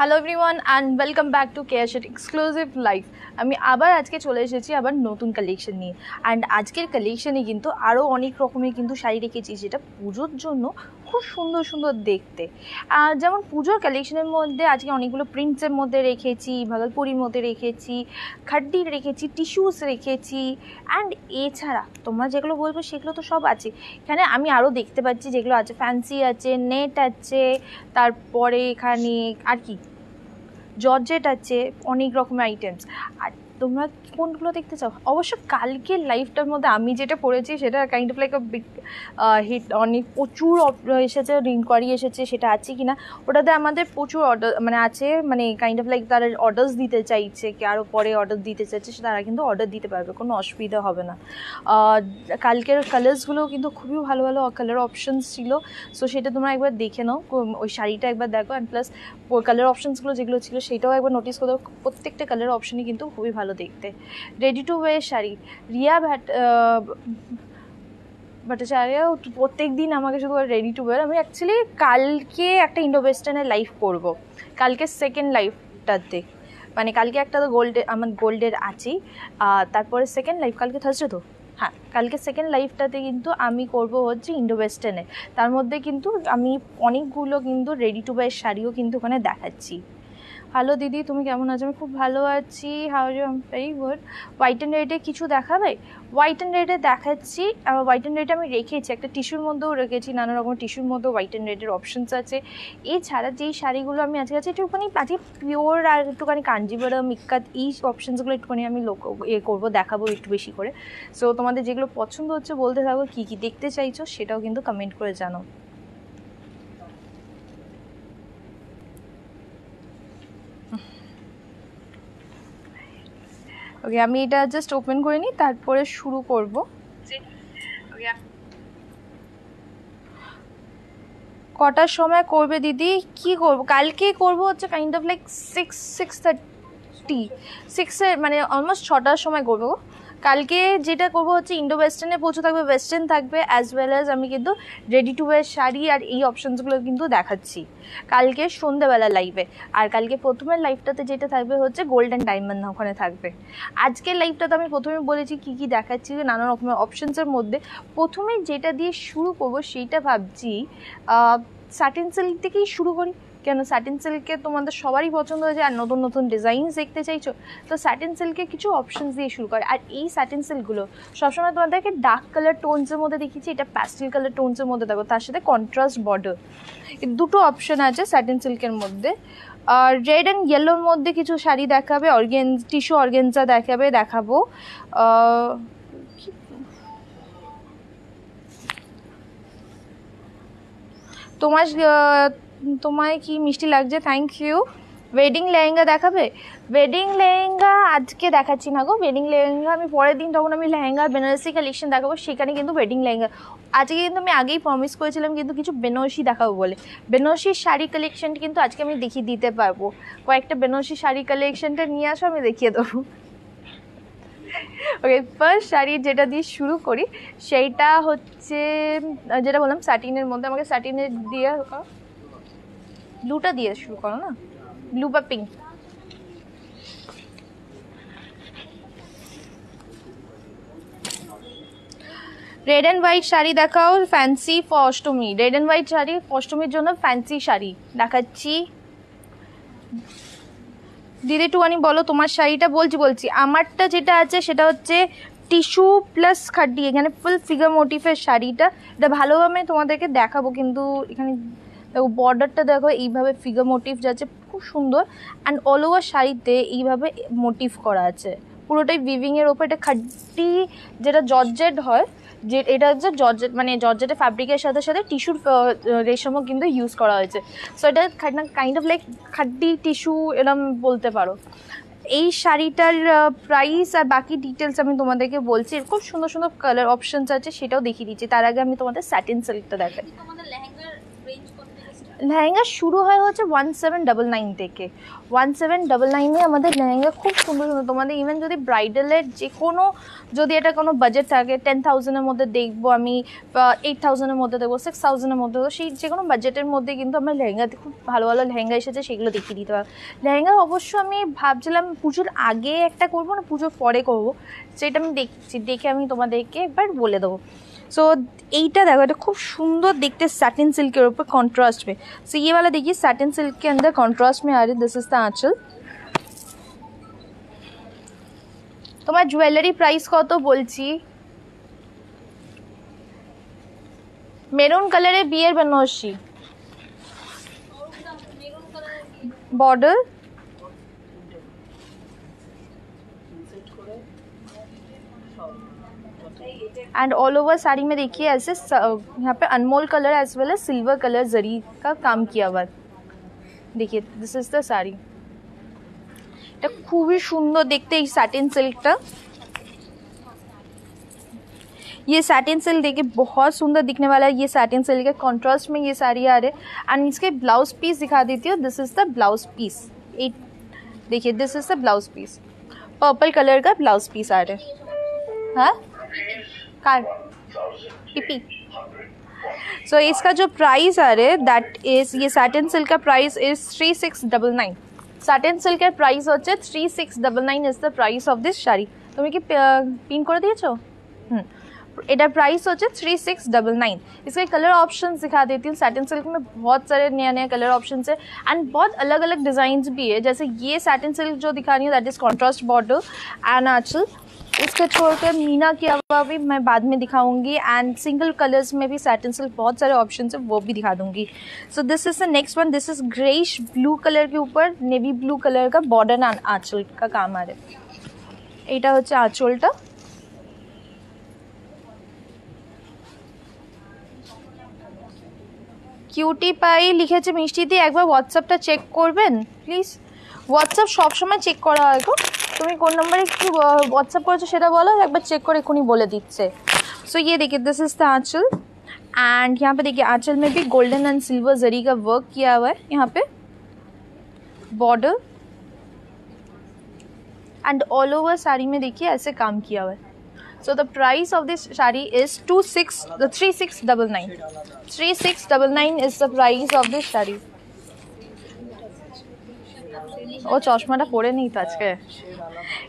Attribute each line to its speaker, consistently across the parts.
Speaker 1: Hello everyone and welcome back to care শেট exclusive life আমি আবার আজকে চলে এসেছি আবার নতুন কালেকশন নিয়ে। অ্যান্ড আজকের কালেকশনে কিন্তু আরও অনেক রকমের কিন্তু শাড়ি রেখেছি, যেটা পুজোর জন্য খুব সুন্দর সুন্দর দেখতে। যেমন পুজোর কালেকশনের মধ্যে আজকে অনেকগুলো প্রিন্টসের মধ্যে রেখেছি, ভাগলপুরির মধ্যে রেখেছি, খাড্ডির রেখেছি টিস্যুস রেখেছি। অ্যান্ড এছাড়া তোমরা যেগুলো বলব সেগুলো তো সব আছে। এখানে আমি আরও দেখতে পাচ্ছি যেগুলো আছে ফ্যান্সি আছে নেট আছে, তারপরে এখানে আর কি জর্জেট আছে অনেক রকমের আইটেমস আর তোমরা কোনগুলো দেখতে চাও? অবশ্য কালকের লাইফটার মধ্যে আমি যেটা পড়েছি, সেটা kind of like a big hit অনেক প্রচুর এসেছে ইনকোয়ারি এসেছে, সেটা আছে কি না ওটাতে আমাদের প্রচুর অর্ডার মানে আছে মানে কাইন্ড অফ লাইক তারা অর্ডার্স দিতে চাইছে, কি আরও পরে অর্ডার দিতে চাইছে, সে তারা কিন্তু অর্ডার দিতে পারবে, কোনো অসুবিধা হবে না। কালকের কালার্সগুলো কিন্তু খুবই ভালো ভালো কালার অপশানস ছিল সো সেটা তোমরা একবার দেখে নাও ওই শাড়িটা একবার দেখো অ্যান্ড প্লাস কালার অপশানসগুলো যেগুলো ছিল, সেটাও একবার নোটিস করো প্রত্যেকটা কালার অপশানই কিন্তু খুবই ভালো দেখতে। Ready to wear sari. Riya Bhat Bhattacharya প্রত্যেক দিন আমাকে শুধু রেডি টু ওয়ার আমি অ্যাকচুয়ালি কালকে একটা ইন্ডো ওয়েস্টার্নের লাইফ করব। কালকে সেকেন্ড লাইফটাতে মানে কালকে একটা তো গোল্ডে আমার গোল্ডের আছেই তারপরে সেকেন্ড লাইফ কালকে থার্সডে তো? হ্যাঁ কালকে সেকেন্ড লাইফটাতে কিন্তু আমি করব হচ্ছে ইন্ডো ওয়েস্টার্নে তার মধ্যে কিন্তু আমি অনেকগুলো কিন্তু রেডি টু ওয়ার শাড়িও কিন্তু ওখানে দেখাচ্ছি। হ্যালো দিদি, তুমি কেমন আছো? আমি খুব ভালো আছি। How you am very good white and রেডে কিছু দেখাবে? হোয়াইট অ্যান্ড রেডে দেখাচ্ছি। হোয়াইট অ্যান্ড রেডে আমি রেখেছি। একটা টিস্যুর মধ্যেও রেখেছি। নানা রকম টিস্যুর মধ্যেও হোয়াইট অ্যান্ড রেডের অপশনস আছে। এছাড়া যেই শাড়িগুলো আমি আজকে আছে একটুখানি আজকে পিওর আর একটুখানি কাঞ্জিবরম ইক্কাত এই অপশানসগুলো একটুখানি আমি লোক, এ করব, দেখাবো একটু বেশি করে। সো তোমাদের যেগুলো পছন্দ হচ্ছে, বলতে থাকো, কী কী দেখতে চাইছো, সেটাও কিন্তু কমেন্ট করে জানো ওকে আমি এটা জাস্ট ওপেন করে নিই তারপরে শুরু করব। কটার সময় করবে দিদি? কি করব? কালকে করব হচ্ছে kind of like six six thirty সিক্সের মানে অলমোস্ট ছটার সময় করব কালকে যেটা করব হচ্ছে ইন্ডো ওয়েস্টার্নে পৌঁছে থাকবে ওয়েস্টার্ন থাকবে অ্যাজ ওয়েল অ্যাজ আমি কিন্তু রেডি টু ওয়ার শাড়ি আর এই অপশনসগুলো কিন্তু দেখাচ্ছি। কালকে সন্ধ্যেবেলা লাইভে আর কালকে প্রথমের লাইভটাতে যেটা থাকবে হচ্ছে গোল্ডেন ডায়মন্ড ওখানে থাকবে। আজকের লাইভটাতে আমি প্রথমে বলেছি কি কি দেখাচ্ছি, নানা রকমের অপশনসের মধ্যে। প্রথমে যেটা দিয়ে শুরু করব সেইটা ভাবছি সাটিন সিল্ক থেকেই শুরু করি। কেন স্যাটিন সিল্কে তোমাদের সবারই পছন্দ হয়েছে আর নতুন নতুন ডিজাইনস দেখতে চাইছো? তো স্যাটিন সিল্কে কিছু অপশনস দিয়ে শুরু করে। আর এই স্যাটিন সিল্কগুলো সবসময় তোমাদেরকে ডার্ক কালার টোনসের মধ্যে দেখিয়েছি, এটা প্যাস্টেল কালার টোনসের মধ্যে দেখো, তার সাথে কন্ট্রাস্ট বর্ডার দুটো অপশন আছে স্যাটিন সিল্কের মধ্যে। আর রেড অ্যান্ড ইয়েলোর মধ্যে কিছু শাড়ি দেখাবে অর্গেন টিস্যু অর্গেনজা দেখাবে, দেখাবো। তোমার তোমায় কি মিষ্টি লাগছে? থ্যাংক ইউ ওয়েডিং লেহেঙ্গা দেখাবে? ওয়েডিং লেহেঙ্গা আজকে দেখাচ্ছি না গো। ওয়েডিং লেহেঙ্গা আমি পরের দিন তখন আমি লেহেঙ্গা বেনারসি কালেকশন দেখাবো, সেখানে কিন্তু ওয়েডিং লেহেঙ্গা। আজকে কিন্তু আমি আগেই প্রমিস করেছিলাম কিন্তু কিছু বেনারসি দেখাবো বলে। বেনারসির শাড়ি কালেকশন কিন্তু আজকে আমি দেখিয়ে দিতে পারব। কয়েকটা বেনারসি শাড়ি কালেকশনটা নিয়ে আসো, আমি দেখিয়ে দেবো। ওকে ফার্স্ট শাড়ি যেটা দিয়ে শুরু করি, সেইটা হচ্ছে, যেটা বললাম স্যাটিনের মধ্যে। আমাকে স্যাটিনের দিয়ে ব্লুটা দিয়ে শুরু করো, না? ব্লু বা pink? Red and white sari দেখাও fancy for Ashtami. Red and white sari অষ্টমীর জন্য ফ্যান্সি শাড়ি। দেখাচ্ছি। দিদি, একটুখানি বলো, তোমার শাড়িটা বলছি বলছি। আমারটা যেটা আছে, সেটা হচ্ছে টিস্যু প্লাস খাড্ডি এখানে ফুল ফিগার মোটিফের শাড়িটা। এটা ভালোভাবে তোমাদেরকে দেখাবো, কিন্তু এখানে দেখো বর্ডারটা দেখো, এইভাবে ফিগার মোটিভ যাচ্ছে, খুব সুন্দর। অ্যান্ড অল ওভার শাড়িতে এইভাবে মোটিভ করা আছে। পুরোটাই উইভিংয়ের ওপর, এটা খাড্ডি যেটা জর্জেট হয়, যে এটা হচ্ছে জর্জেট মানে জর্জেটের ফ্যাব্রিকের সাথে সাথে টিস্যুর রেশমও কিন্তু ইউজ করা হয়েছে। সো এটা kind of like khaddi tissue এরম বলতে পারো। এই শাড়িটার প্রাইস আর বাকি ডিটেলস আমি তোমাদেরকে বলছি, খুব সুন্দর সুন্দর কালার অপশনস আছে, সেটাও দেখিয়ে দিচ্ছি। তার আগে আমি তোমাদের স্যাটিন সিল্কটা দেখাই
Speaker 2: লেহেঙ্গার রেঞ্জ কত থেকে স্টার্ট
Speaker 1: লেহেঙ্গা শুরু হয় হচ্ছে ওয়ান সেভেন ডাবল নাইন থেকে। ওয়ান সেভেন ডাবল নাইনে আমাদের লেহেঙ্গা খুব সুন্দর সুন্দর। তোমাদের ইভেন যদি ব্রাইডালের যে কোনো, যদি এটা কোনো বাজেট থাকে টেন থাউজেন্ডের মধ্যে দেখব আমি এইট থাউজেন্ডের মধ্যে দেখব সিক্স থাউজেন্ডের মধ্যে দেখব, সেই যে কোনো বাজেটের মধ্যে কিন্তু আমরা লেহেঙ্গাতে খুব ভালো ভালো লেহেঙ্গা এসেছে, সেগুলো দেখিয়ে দিতে পারব। লেহেঙ্গা অবশ্য আমি ভাবছিলাম পুজোর আগে একটা করব না, পুজোর পরে করব, সেটা আমি দেখছি, দেখে আমি তোমাদেরকে একবার বলে দেবো। सो এইটা देखो এটা খুব সুন্দর দেখতে सैटिन सिल्क के ऊपर कॉन्ट्रास्ट में सो ये वाला देखिए सैटिन सिल्क के अंदर कॉन्ट्रास्ट में आ रही दिस इज द आंचल তোমার জুয়েলারি প্রাইস কত বলছি মেরুন কালারের বিয়ের Banarasi border and all over sari में देखिए, ऐसे यहाँ पे अनमोल colour as well as silver colour जरी का काम किया हुआ देखिए दिस इज़ द साड़ी। खूब ही सुंदर देखते এই সাটিন সিল্কটা ये सैटिन सिल्क देखिए, बहुत सुंदर दिखने वाला है। ये सैटिन सिल्क के कॉन्ट्रास्ट में ये साड़ी आ रही है। एंड इसके ब्लाउज पीस दिखा देती हूँ। This is the blouse piece at देखिए this is the blouse piece purple colour का ब्लाउज पीस आ रहा है। हाँ? कार पीपी सो इसका जो प्राइस आ रहा है दैट इज ये सैटिन सिल्क का price is three six double nine satin সিল্কের প্রাইস হচ্ছে three six double nine is the price of this sari তুমি কি পিন করে দিয়েছো হুম एटार प्राइस होचे थ्री सिक्स डबल नाइन इसके कलर ऑप्शन दिखा देती हूँ सैटिन सिल्क में बहुत सारे नया नया कलर ऑप्शन है एंड बहुत अलग अलग डिज़ाइन भी है जैसे ये सैटिन सिल्क जो दिखा रही हूँ that is contrast border and anchal इसके छोड़कर मीना किया हुआ भी मैं बाद में दिखाऊंगी एंड सिंगल कलर्स में भी सैटिन सिल्क बहुत सारे ऑप्शन है वो भी दिखा दूंगी so this is the next one this is greyish blue colour के ऊपर नेवी ब्लू कलर का बॉर्डर आंचल का काम आ रहा है এটা হচ্ছে আঁচলটা কিউটি পাই লিখেছে মিষ্টিদি একবার হোয়াটসঅ্যাপটা চেক করবেন প্লিজ হোয়াটসঅ্যাপ সবসময় চেক করা হয় গো তুমি কোন নম্বরে কি হোয়াটসঅ্যাপ করেছো সেটা বলো একবার চেক করে এক্ষুনি বলে দিচ্ছে सो ये देखिए this is the anchal and यहाँ पे देखिए आंचल में भी गोल्डन एंड सिल्वर जरी का वर्क किया हुआ है यहाँ पे border and all over sari में देखिए ऐसे काम किया हुआ है So the price of this shari is two six the three six double nine. Three six double nine is the price of this shari. ও চশমাটা পরে নিই তো আজকে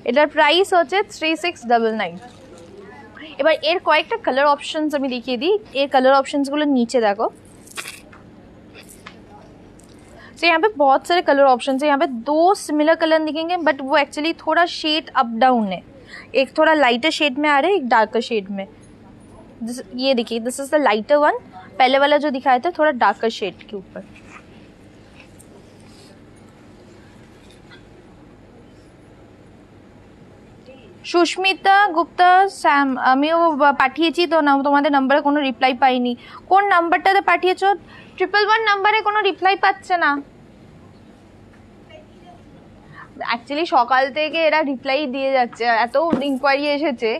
Speaker 1: এটার প্রাইস হচ্ছে থ্রি সিক্স ডাবল নাইন এবার এর কয়েকটা কালার অপশনস আমি দেখিয়ে দিই এর কালার অপশনসগুলো নিচে দেখো तो यहाँ पे बहुत सारे कलर ऑप्शन है यहाँ पे दो सिमिलर कलर दिखेंगे बट वो एक्चुअली थोड़ा शेड अप डाउन है एक थोड़ा लाइटर शेड में आ रहा है एक डार्कर शेड में This- ये देखिए this is the lighter one पहले वाला जो दिखाया था थोड़ा डार्कर शेड के ऊपर সুস্মিতা গুপ্তা, স্যাম, আমিও পাঠিয়েছি তো তোমাদের নাম্বারে কোনো রিপ্লাই পাইনি। কোন নাম্বারটাতে পাঠিয়েছ? ট্রিপল ওয়ান নাম্বারে কোনো রিপ্লাই পাচ্ছে না। অ্যাকচুয়ালি সকাল থেকে এরা রিপ্লাই দিয়ে যাচ্ছে। এত ইনকোয়ারি এসেছে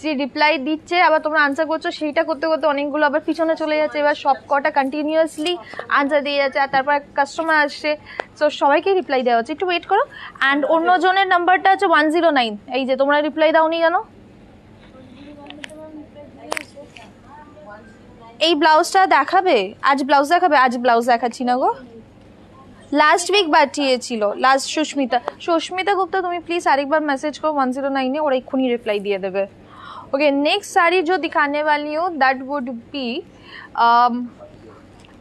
Speaker 1: যে রিপ্লাই দিচ্ছে, আবার তোমরা আনসার করছ, সেইটা করতে করতে অনেকগুলো আবার পিছনে চলে যাচ্ছে। এবার সব কটা কন্টিনিউয়াসলি আনসার দিয়ে যাচ্ছে, আর তারপর কাস্টমার আসছে। তো সবাইকে রিপ্লাই দেওয়া হচ্ছে। একটু ওয়েট করো। অ্যান্ড অন্য জনের নাম্বারটা হচ্ছে ওয়ান জিরো নাইন এই যে, তোমরা রিপ্লাই দাওনি কেন? এই ব্লাউজটা দেখাবে? আজ ব্লাউজ দেখাবে? আজ ব্লাউজ দেখাচ্ছি না গো। লাস্ট উইক পাঠিয়েছিল লাস্ট সুস্মিতা সুস্মিতা গুপ্তা তুমি প্লিজ আরেকবার मैसेज करो वन जीरो नाइन और एखुनी रिप्लाई दिए देवे ओके नेक्स्ट साड़ी जो दिखाने वाली हूँ दैट वुड बी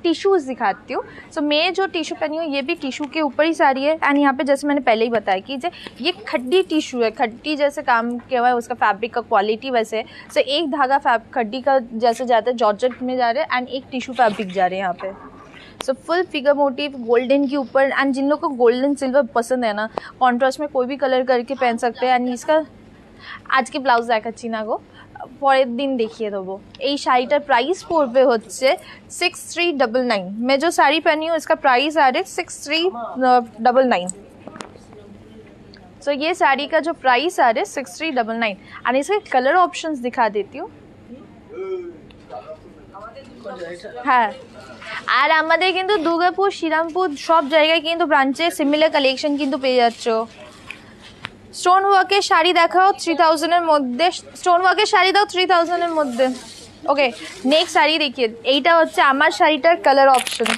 Speaker 1: टिश्यूज दिखाती हूँ सो मैं जो टिश्यू पहनी हूँ ये भी टिश्यू के ऊपर ही साड़ी है एंड यहाँ पे जैसे मैंने पहले ही बताया कि जे ये खड्डी टिश्यू है खड्डी जैसे काम किया हुआ है उसका फैब्रिक का क्वालिटी वैसे है सो एक धागा फैब खड्डी का जैसे जाता है जॉर्जेट में जा रहे हैं एंड एक टिश्यू फैब्रिक जा रहे हैं यहाँ पे so full figure motif golden के ऊपर एंड जिन लोग को गोल्डन सिल्वर पसंद है ना कॉन्ट्रास्ट में कोई भी कलर करके पहन सकते हैं एंड इसका আজকে ব্লাউজ দেখাচ্ছি না গো পরের দিন দেখিয়ে দেবো এই শাড়িটার প্রাইস পড়বে হচ্ছে সিক্স থ্রি डबल नाइन मैं जो साड़ी पहनी हूँ इसका प्राइस आ रहा है six three double nine so ये साड़ी का जो प्राइस आ रहा है सिक्स थ्री डबल नाइन और इसके कलर ऑप्शंस दिखा देती हूँ হ্যাঁ আর আমাদের কিন্তু দুর্গাপুর শ্রীরামপুর সব জায়গায় কিন্তু ব্রাঞ্চে সিমিলার কালেকশন কিন্তু পেয়ে যাচ্ছ স্টোন ওয়ার্কের শাড়ি দেখাও থ্রি থাউজেন্ডের মধ্যে স্টোন ওয়ার্কের শাড়ি দাও থ্রি থাউজেন্ডের মধ্যে ওকে নেক্সট শাড়ি দেখিয়ে এইটা হচ্ছে আমার শাড়িটার কালার অপশন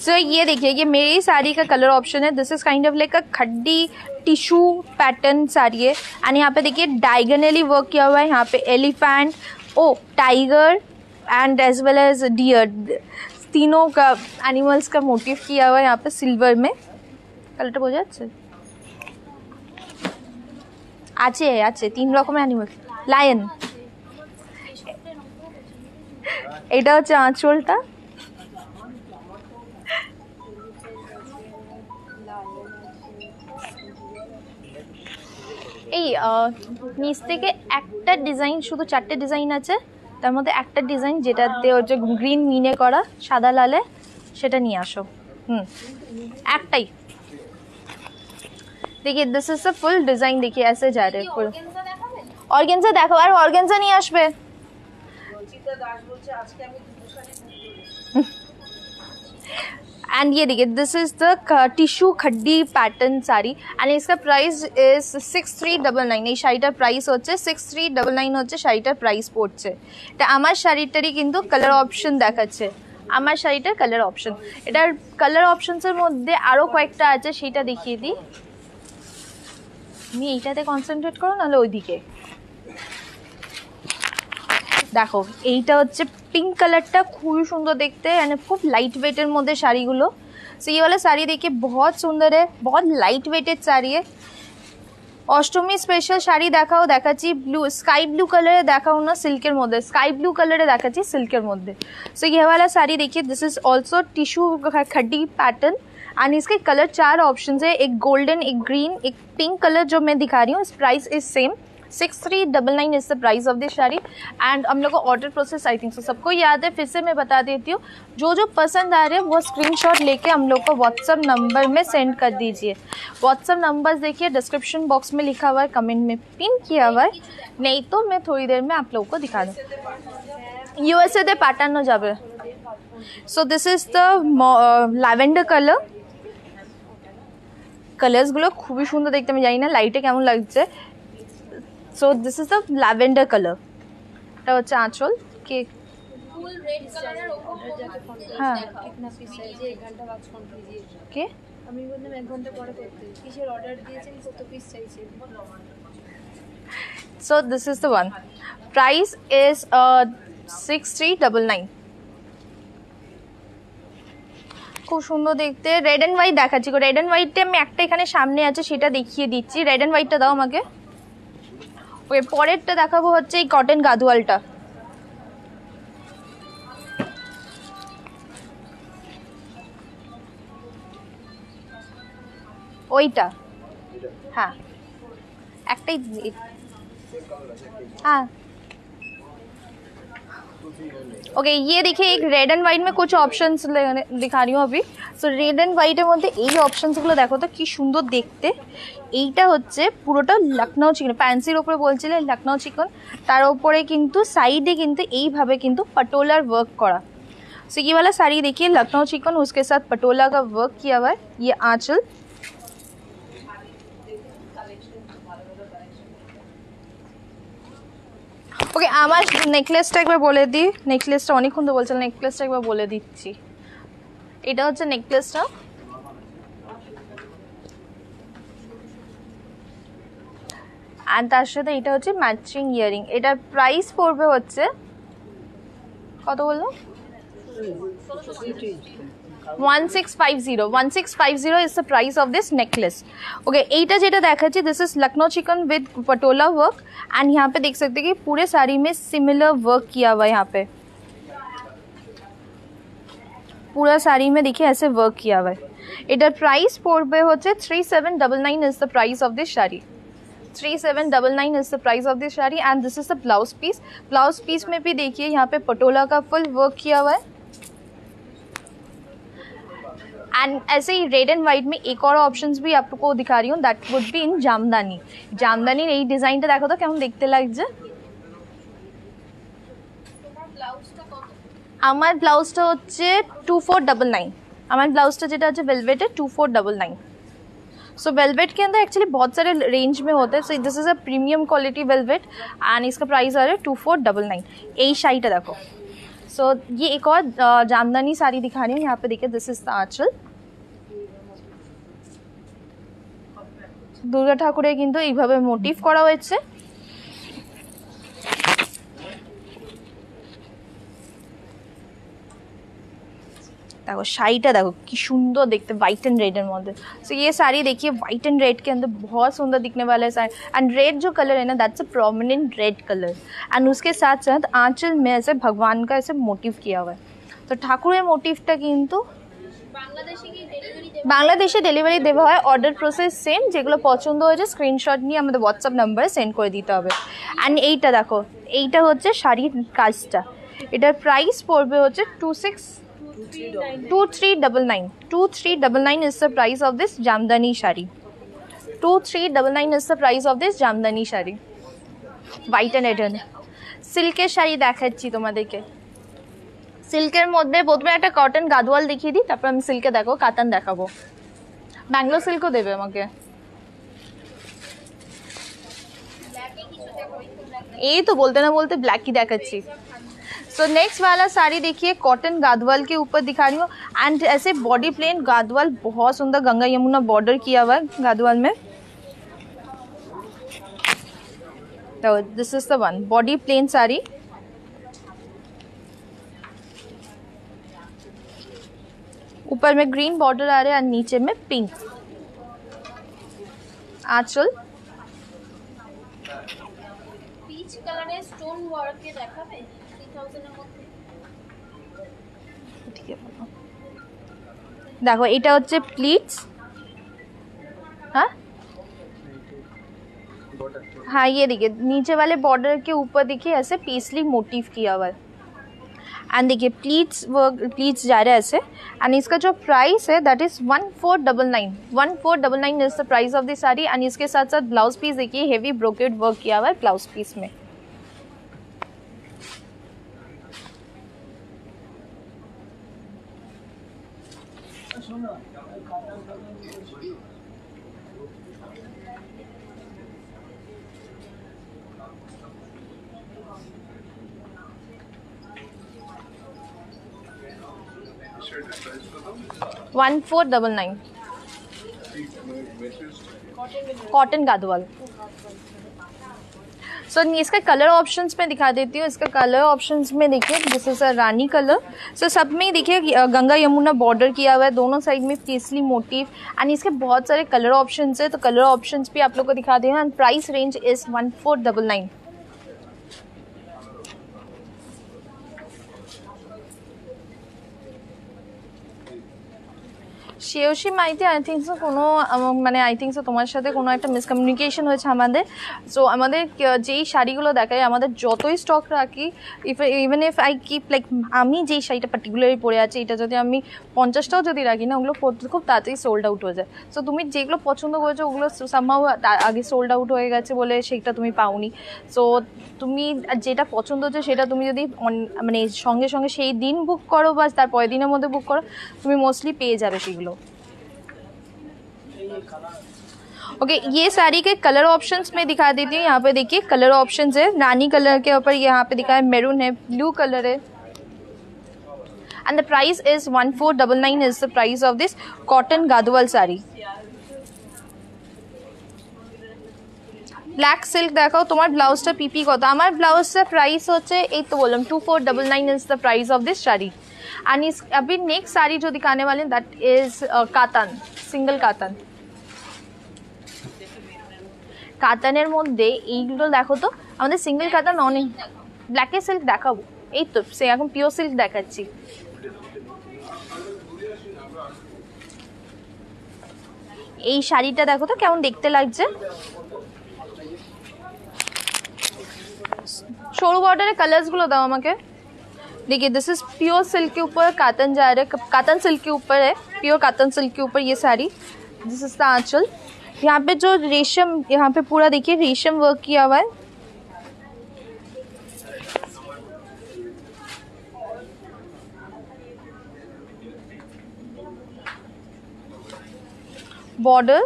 Speaker 1: सो ये देखिए ये मेरी साड़ी का कलर ऑप्शन है this is kind of like a khaddi tissue pattern sari है एंड यहाँ पे देखिए डायगनली वर्क किया हुआ है यहाँ पे elephant O tiger and as well as deer तीनों का एनिमल्स का मोटिव किया हुआ है यहाँ पे सिल्वर में কালারটা বোঝা যাচ্ছে আছে আছে তিন রকমের অ্যানিমাল লায়ন এটা হচ্ছে আঁচলটা এই নিচ থেকে একটা ডিজাইন শুধু চারটে ডিজাইন আছে। তার মধ্যে একটা ডিজাইন যেটাতে হচ্ছে গ্রিন মিনে করা সাদা লালে সেটা নিয়ে আসো। হুম। একটাই। দেখি this is a full design দেখি এসে যা রে ফুল অর্গেনজা দেখো আর অর্গেনজা নিয়ে আসবে। দাস বলছে আজকে আমি एंड ये देखिए this is the tissue khaddi pattern sari and इसका price is six three double nine এই শাড়িটার প্রাইস হচ্ছে সিক্স থ্রি ডাবল নাইন হচ্ছে শাড়িটার প্রাইস পড়ছে এটা আমার শাড়িটারই কিন্তু কালার অপশন দেখাচ্ছে আমার শাড়িটার কালার অপশন এটার কালার অপশনসের মধ্যে আরও কয়েকটা আছে সেটা দেখিয়ে দিই তুমি এইটাতে কনসেন্ট্রেট করো নাহলে ওইদিকে দেখো এইটা হচ্ছে পিঙ্ক কালারটা খুবই সুন্দর দেখতে মানে খুব लाइट वेटेर মধ্যে শাড়িগুলো सो ये वाला साड़ी देखिए बहुत सुंदर है बहुत लाइट वेटेड साड़ी है অষ্টমী স্পেশাল শাড়ি দেখাও দেখাচ্ছি ব্লু স্কাই ব্লू कलर দেখাও না সিল্কের মধ্যে স্কাই ব্লू कलर দেখাচ্ছি सिल्कर মধ্যে सो ये वाला साड़ी देखिए this is also tissue khaddi pattern and इसके कलर चार ऑप्शन है एक गोल्डन एक ग्रीन एक पिंक कलर जो मैं दिखा रही हूँ इस price is same six three double nine is the price of this sari and हम लोग को order process I think so सबको याद है फिर से मैं बता देती हूँ जो जो पसंद आ रहे हैं वो स्क्रीनशॉट लेके हम लोग को व्हाट्सअप नंबर में सेंड कर दीजिए व्हाट्सअप नंबर देखिए डिस्क्रिप्शन बॉक्स में लिखा हुआ है कमेंट में पिन किया हुआ है नहीं तो मैं थोड़ी देर में आप लोगों को दिखा दूँ ইউএসএ তে পাঠানো যাবে so this is the lavender colour কালার্সগুলো খুবই সুন্দর দেখতে আমি জানি না লাইটে কেমন লাগছে so this is the lavender colour এটা হচ্ছে আঁচল
Speaker 2: কেক
Speaker 1: হ্যাঁ কে?
Speaker 2: আমি বললাম এক ঘণ্টা পরে করতে। কিসের অর্ডার দিয়েছেন? কত
Speaker 1: uh, খুব সুন্দর দেখতে। রেড অ্যান্ড হোয়াইট দেখাচ্ছি। রেড অ্যান্ড হোয়াইটে আমি একটা এখানে সামনে আছে সেটা দেখিয়ে দিচ্ছি। রেড অ্যান্ড হোয়াইটটা দাও আমাকে। পরেরটা দেখাবো হচ্ছে এই কটন গাদুয়ালটা। ওইটা। হ্যাঁ। একটাই দি- हाँ ओके ये देखिए एक रेड एंड वाइट में कुछ ऑप्शंस दिखा रही हूँ अभी সো রেড অ্যান্ড হোয়াইটের মধ্যে এই অপশনসগুলো দেখো তো কি সুন্দর দেখতে এইটা হচ্ছে পুরোটা লখনৌ চিকেন ফ্যান্সির ওপরে বলছিলে লখনৌ চিকেন তার ওপরে কিন্তু সাইডে কিন্তু এইভাবে কিন্তু पटोलार वर्क करा सो ये वाला साड़ी देखिए लखनऊ चिकन उसके साथ पटोला का वर्क किया हुआ है ये आंचल ওকে আমার নেকলেসটা একবার বলে দিই। নেকলেসটা অনেকক্ষণ তো বলছিলাম নেকলেসটা একবার বলে দিচ্ছি। এটা হচ্ছে নেকলেসটা আর তার সাথে এটা হচ্ছে ম্যাচিং ইয়ারিং এটার প্রাইস পড়বে হচ্ছে, কত বলল? 1650 is the price of this necklace. Okay जेटा देखा this is Lucknow chikan with Patola work and यहाँ पे देख सकते पूरे साड़ी में सिमिलर वर्क किया हुआ पे। पूरा साड़ी में देखिए ऐसे वर्क किया हुआ है। এটার price three seven double nine is the price of price three seven double nine is the price of this and this is the blouse piece blouse piece में भी देखिए यहाँ पे पटोला का फुल वर्क किया हुआ है। एंड ऐसे ही रेड एंड व्हाइट में एक और ऑप्शन भी आपको दिखा रही हूँ that would be in Jamdani Jamdani Jamdani জামদানির এই ডিজাইনটা দেখো তো কেমন দেখতে লাগছে আমার ব্লাউজটা হচ্ছে টু ফোর ডাবল নাইন আমার ब्लाउজটা যেটা হচ্ছে ভেলভেটের two four double nine so velvet के अंदर एक्चुअली बहुत सारे रेंज में होते हैं। So this is a premium quality velvet and इसका प्राइस आ रहा है टू फोर डबल नाइन এই শাড়িটা দেখো सो ये एक और अ, जामदानी साड़ी दिखा रही हूँ यहाँ पे देखिए this is the anchal Durga ঠাকুরের কিন্তু এইভাবে মোটিভ করা হয়েছে देखो शाड़ीटा देखो कि सुंदर देखते व्हाइट एंड रेड मध्य सो ये साड़ी देखिए व्हाइट एंड रेड के अंदर बहुत सुंदर दिखने वाला है साड़ी एंड रेड जो कलर है ना that's a prominent red colour and उसके साथ साथ आंचल में ऐसे भगवान का ऐसे मोटिव किया हुआ है তো ঠাকুরের মোটিভটা কিন্তু
Speaker 2: বাংলাদেশে কি ডেলিভারি
Speaker 1: বাংলাদেশে ডেলিভারি দেওয়া হয় অর্ডার প্রসেস সেম যেগুলো পছন্দ হয়েছে স্ক্রিনশট নিয়ে আমাদের হোয়াটসঅ্যাপ নাম্বারে সেন্ড করে দিতে হবে অ্যান্ড এইটা দেখো এইটা হচ্ছে শাড়ির কাজটা এটার প্রাইস পড়বে হচ্ছে two six 2399 2399 is the price of this jamdani shari 2399 is the price of this jamdani shari white and Eden সিল্কের শাড়ি দেখাচ্ছি তোমাদেরকে। সিল্কের মধ্যে প্রথমে একটা কটন গাদওয়াল দেখিয়ে দিই, তারপর আমি সিল্কে দেখো কাতান দেখাবো। ব্যাঙ্গলো সিল্কও দেবে আমাকে। এই তো বলতে না বলতে ব্ল্যাকই দেখাচ্ছি। सो नेक्स्ट वाला साड़ी देखिए कॉटन गादवाल के ऊपर दिखा रही हूँ एंड ऐसे बॉडी प्लेन गादवाल बहुत सुंदर गंगा यमुना बॉर्डर किया हुआ है गादवाल में तो this is the one body plain sari ऊपर में ग्रीन बॉर्डर आ रहा है और नीचे में पिंक आंचल
Speaker 2: পিচ কালারের স্টোন ওয়ার্কে দেখাবে
Speaker 1: দেখো এটা হচ্ছে প্লিটস हाँ हाँ ये देखिए नीचे वाले बॉर्डर के ऊपर देखिए ऐसे पेसली मोटिव किया हुआ है एंड देखिए प्लीट्स वर्क प्लीट्स जा रहा है ऐसे एंड इसका जो प्राइस है that is one four double nine one four double nine is the price of the sari and इसके साथ साथ ब्लाउज पीस देखिए हेवी ब्रोकेड वर्क किया हुआ है ब्लाउज पीस में One four double nine cotton Gadwal so so, इसका colour option में दिखा देती हूँ। इसका कलर ऑप्शन में देखिए this is a rani colour so सब में ही देखिए गंगा यमुना बॉर्डर किया हुआ है। दोनों साइड में केसली मोटिव एंड इसके बहुत सारे कलर ऑप्शन है तो कलर ऑप्शन भी आप लोग को दिखा दें and price range is one four double nine Shreyasi মাইতে I think so কোনো মানে আই থিঙ্ক সো তোমার সাথে কোনো একটা মিসকমিউনিকেশন হয়েছে আমাদের। সো আমাদের যেই শাড়িগুলো দেখায় আমাদের যতই স্টক রাখি if even if I keep like আমি যেই শাড়িটা পার্টিকুলারলি পরে আছি, এটা যদি আমি পঞ্চাশটাও যদি রাখি না, ওগুলো খুব তাড়াতাড়ি সোল্ড আউট হয়ে যায়। সো তুমি যেগুলো পছন্দ করেছ, ওগুলো সামহাও আগে সোল্ড আউট হয়ে গেছে বলে সেটা তুমি পাওনি। সো তুমি যেটা পছন্দ হচ্ছে, সেটা তুমি যদি মানে সঙ্গে সঙ্গে সেই দিন বুক করো বা তার পরের দিনের মধ্যে বুক করো, তুমি মোস্টলি পেয়ে যাবে সেগুলো। ओके ये साड़ी के कलर ऑप्शंस में दिखा देती हूँ यहाँ पे देखिए कलर ऑप्शंस है रानी कलर के ऊपर यहाँ पे दिखा है मेरून है ब्लू कलर है and the price is one four double nine is the price of this cotton Gadwal sari black silk দেখাও তোমার ব্লাউজটা পিপি কত আমার ব্লাউজটা প্রাইস হচ্ছে এই তো বললাম two four double nine is the price of this sari and इस अभी नेक्स्ट साड़ी जो दिखाने वाले that is katan single katan কাতানের মধ্যে এইগুলো দেখো তো আমাদের সিঙ্গেল কাতান অনেক ব্ল্যাকের সিল্ক দেখাবো এই তো সে এখন পিওর সিল্ক দেখাচ্ছি এই শাড়িটা দেখো তো কেমন দেখতে লাগছে সরু বর্ডারের কালার্সগুলো দাও আমাকে देखिए दिस इज प्योर सिल्क के ऊपर कातन जा रहा है कातन सिल्क के ऊपर है प्योर कातन सिल्क के ऊपर ये sari this is the aanchal यहाँ पे जो रेशम, यहाँ पे पूरा देखिए रेशम वर्क किया हुआ है। बॉर्डर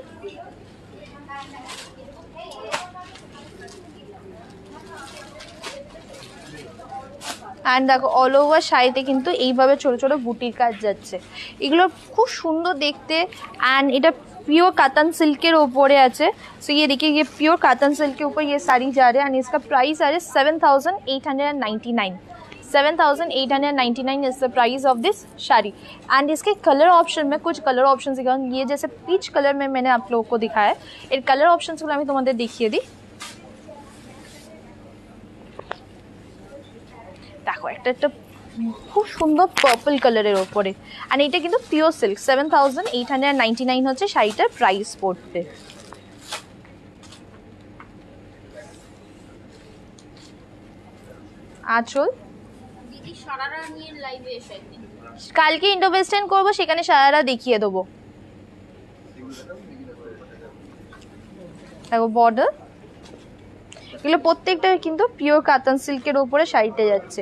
Speaker 1: অ্যান্ড দেখো অল ওভার শাড়িতে কিন্তু এইভাবে ছোট ছোট বুটির কাজ যাচ্ছে। এগুলো খুব সুন্দর দেখতে। অ্যান্ড এটা प्योर काटन सिल्क के ऊपर আছে सो। ये देखिए, ये प्योर काटन सिल्क के ऊपर ये साड़ी जा रहा है एंड इसका प्राइस आ रहा है seven thousand eight hundred and ninety nine seven thousand eight hundred ninety nine is the price of this sari. And इसके कलर ऑप्शन में कुछ कलर ऑप्शन दिखाऊँ। ये जैसे पीच कलर में मैंने आप लोगों को दिखाया है। এর কালার অপশনসগুলো আমি তোমাদের দেখিয়ে দিই দেখো একটা একটা খুব সুন্দর পার্পল কালারের ওপরে। আর এটা কিন্তু pure silk seven thousand eight nine হচ্ছে শাড়িটার প্রাইস পড়তে। আঁচল? কালকে ইন্ডো ওয়েস্টার্ন করব, সেখানে সারারা দেখিয়ে দেবো। দেখো বর্ডার এগুলো প্রত্যেকটা কিন্তু পিওর কাতান সিল্কের উপরে শাড়িতে যাচ্ছে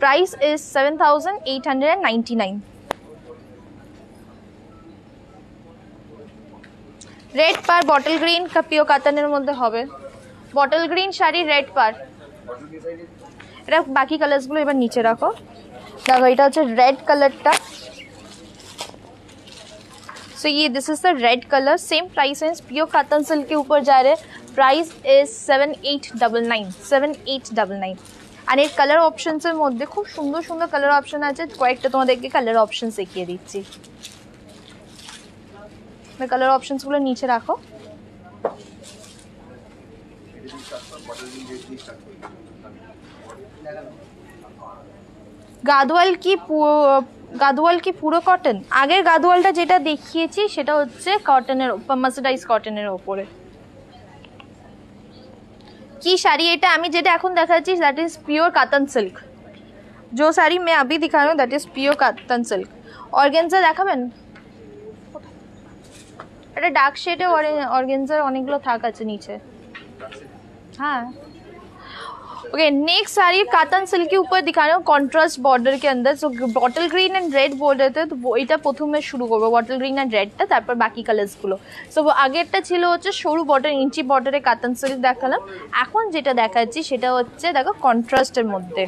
Speaker 1: price is seven thousand eight hundred ninety nine red per bottle green pure কাতানের মধ্যে হবে বটল গ্রিন শাড়ি রেড পার এটা বাকি কালার্সগুলো এবার নিচে রাখো দেখো এটা হচ্ছে রেড কালারটা सो ये this is the red colour same price है प्योर कातन सिल्क के ऊपर जा रहे हैं price is seven eight double nine seven eight double nine আর এর কালার অপশানসের মধ্যে খুব সুন্দর সুন্দর কালার অপশান আছে। কয়েকটা তোমাদেরকে কালার অপশান শিখিয়ে দিচ্ছি। কালার অপশানসগুলো নিচে রাখো। গাদোয়াল কি গাদোয়াল কি পুরো কটন আগের গাদোয়ালটা যেটা দেখিয়েছি সেটা হচ্ছে কটনের মার্সিডাইজ কটনের ওপরে। কি শাড়ি এটা আমি যেটা এখন দেখাচ্ছি that is pure katan silk जो साड़ी मैं अभी दिखा रही हूँ that is pure katan silk organza দেখাবেন এটা ডার্ক শেডে অর্গেনজার অনেকগুলো থাক আছে নিচে हाँ okay next sari katan silk के ऊपर दिखा रही हूँ कॉन्ट्रास्ट बॉर्डर के अंदर so bottle green and red border তো ব- এটা প্রথমে শুরু করবো বটল গ্রিন অ্যান্ড রেডটা তারপর বাকি কালার্সগুলো সো আগেরটা ছিল হচ্ছে সরু বর্ডার ইঞ্চি বর্ডারে কাতান সিল্ক দেখালাম এখন যেটা দেখাচ্ছি সেটা হচ্ছে দেখো কন্ট্রাস্টের মধ্যে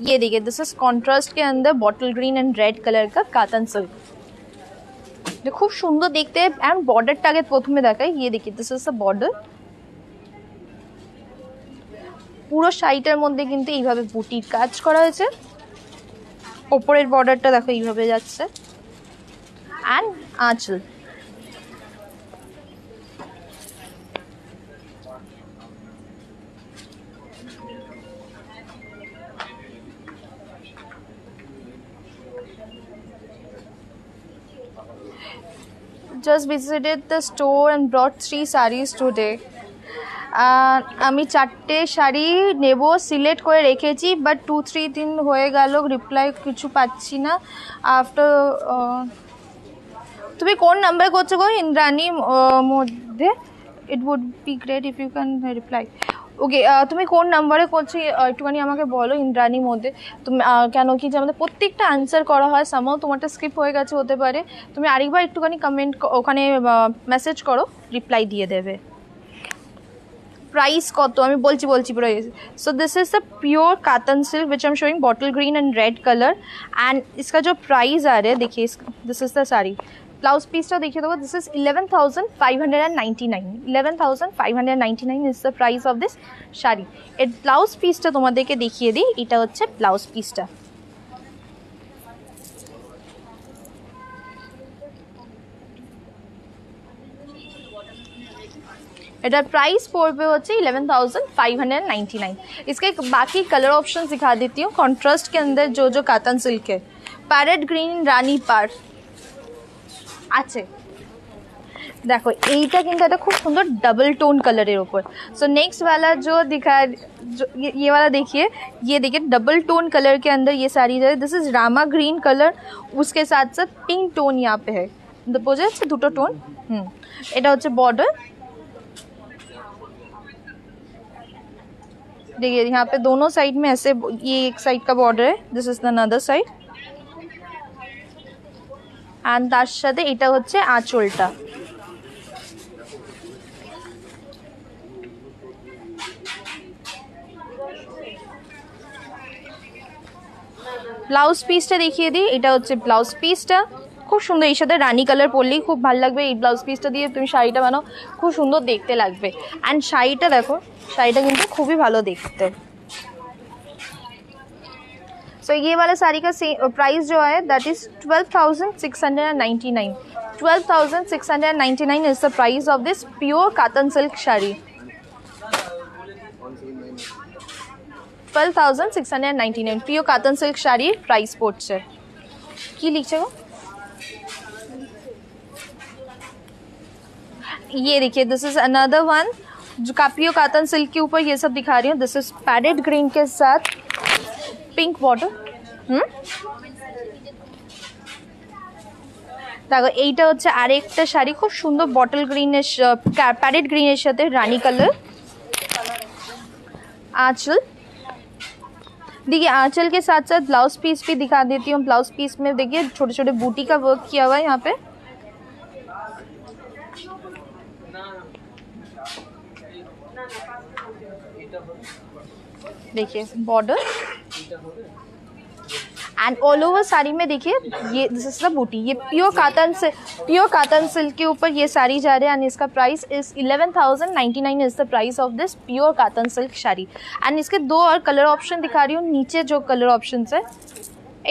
Speaker 1: ये देखिए दिस इज कॉन्ट्रास्ट के अंदर bottle green and red colour का कातन सिल्क যে খুব সুন্দর দেখতে অ্যান্ড বর্ডারটা আগে প্রথমে দেখাই গিয়ে দেখি দিস ইজ দ্য বর্ডার পুরো শাড়িটার মধ্যে কিন্তু এইভাবে বুটির কাজ করা হয়েছে। ওপরের বর্ডারটা দেখো এইভাবে যাচ্ছে। অ্যান্ড আঁচল। Just visited the store and brought three sarees today. আমি চারটে শাড়ি নেব, সিলেক্ট করে রেখেছি বাট টু থ্রি দিন হয়ে গেল রিপ্লাই কিছু পাচ্ছি না। আফটার তুমি কোন নাম্বার করছ গো ইন্দ্রাণী মধ্যে? It would be great if you can reply okay তুমি কোন নাম্বারে করছ একটুখানি আমাকে বলো ইন্দ্রাণীর মধ্যে। তুমি কেন কি যে আমাদের প্রত্যেকটা আনসার করা হয় সামাও তোমারটা স্কিপ হয়ে গেছে হতে পারে। তুমি আরেকবার একটুখানি কমেন্ট ওখানে মেসেজ করো রিপ্লাই দিয়ে দেবে। प्राइस कत so this is the pure cotton silk which I am showing bottle green and red colour and इसका जो प्राइस आ रहा है, देखिए this is the sari blouse piece तो देखिए तो this is eleven thousand five hundred and ninety nine eleven thousand five hundred ninety nine is the price of this sari এর ब्लाउज পিসটা तुम्हारे देखिए दी, इटा हे ब्लाउज পিসটা এটার प्राइस পড়বে হচ্ছে eleven thousand five hundred ninety nine इसके बाकी कलर ऑप्शन दिखा देती हूँ कॉन्ट्रास्ट के अंदर जो जो कातन सिल्क है पैरेट ग्रीन रानी पार আছে দেখো এইটা কিন্তু একটা খুব সুন্দর डबल टोन कलर ऊपर सो नेक्स्ट वाला जो दिखा जो ये, ये वाला देखिए ये देखिए डबल टोन कलर के अंदर ये साड़ी है this is rama green colour उसके साथ साथ पिंक टोन यहाँ पे है বোঝা যাচ্ছে দুটো টোন হুম এটা হচ্ছে বর্ডার देखिए यहाँ पे दोनों साइड में ऐसे ये एक साइड का बॉर्डर है this is the another side and তার সাথে এটা হচ্ছে আঁচলটা ব্লাউজ পিসটা দেখিয়ে দিই এটা হচ্ছে ব্লাউজ পিসটা খুব সুন্দর এর সাথে রানি কালার পরলেই খুব ভালো লাগবে এই ব্লাউজ পিসটা দিয়ে তুমি শাড়িটা বানাও খুব সুন্দর দেখতে লাগবে অ্যান্ড শাড়িটা দেখো শাড়িটা কিন্তু খুবই ভালো দেখতে सो ये वाला साड़ी का प्राइस जो है that is twelve thousand six hundred and ninety nine twelve thousand six hundred and ninety nine is the price of this pure katan silk sari twelve thousand six hundred ninety nine প্রিয় কাতান silk শাড়ির price পড়ছে কি লিখছে গো ये देखिए this is another one जो कापियो कातन silk के ऊपर ये सब दिखा रही हूँ दिस इज पैडेड ग्रीन के साथ পিঙ্ক বটল হুম দেখো এইটা হচ্ছে আরেকটা শাড়ি খুব সুন্দর বটল গ্রিনের প্যারেট গ্রিনের সাথে রানী কালার आंचल देखिए आंचल के साथ साथ ब्लाउज पीस भी दिखा देती हूँ ब्लाउज पीस में देखिए छोटे छोटे बूटी का वर्क किया हुआ है यहाँ पे देखिए border and all over sari में देखिए ये दिस इज द बूटी ये प्योर कातन से प्योर कातन सिल्क के ऊपर ये साड़ी जा रही है एंड इसका price is eleven thousand ninety nine is the price of this pure katan silk sari and इसके दो और कलर ऑप्शन दिखा रही हूँ नीचे जो कलर ऑप्शन है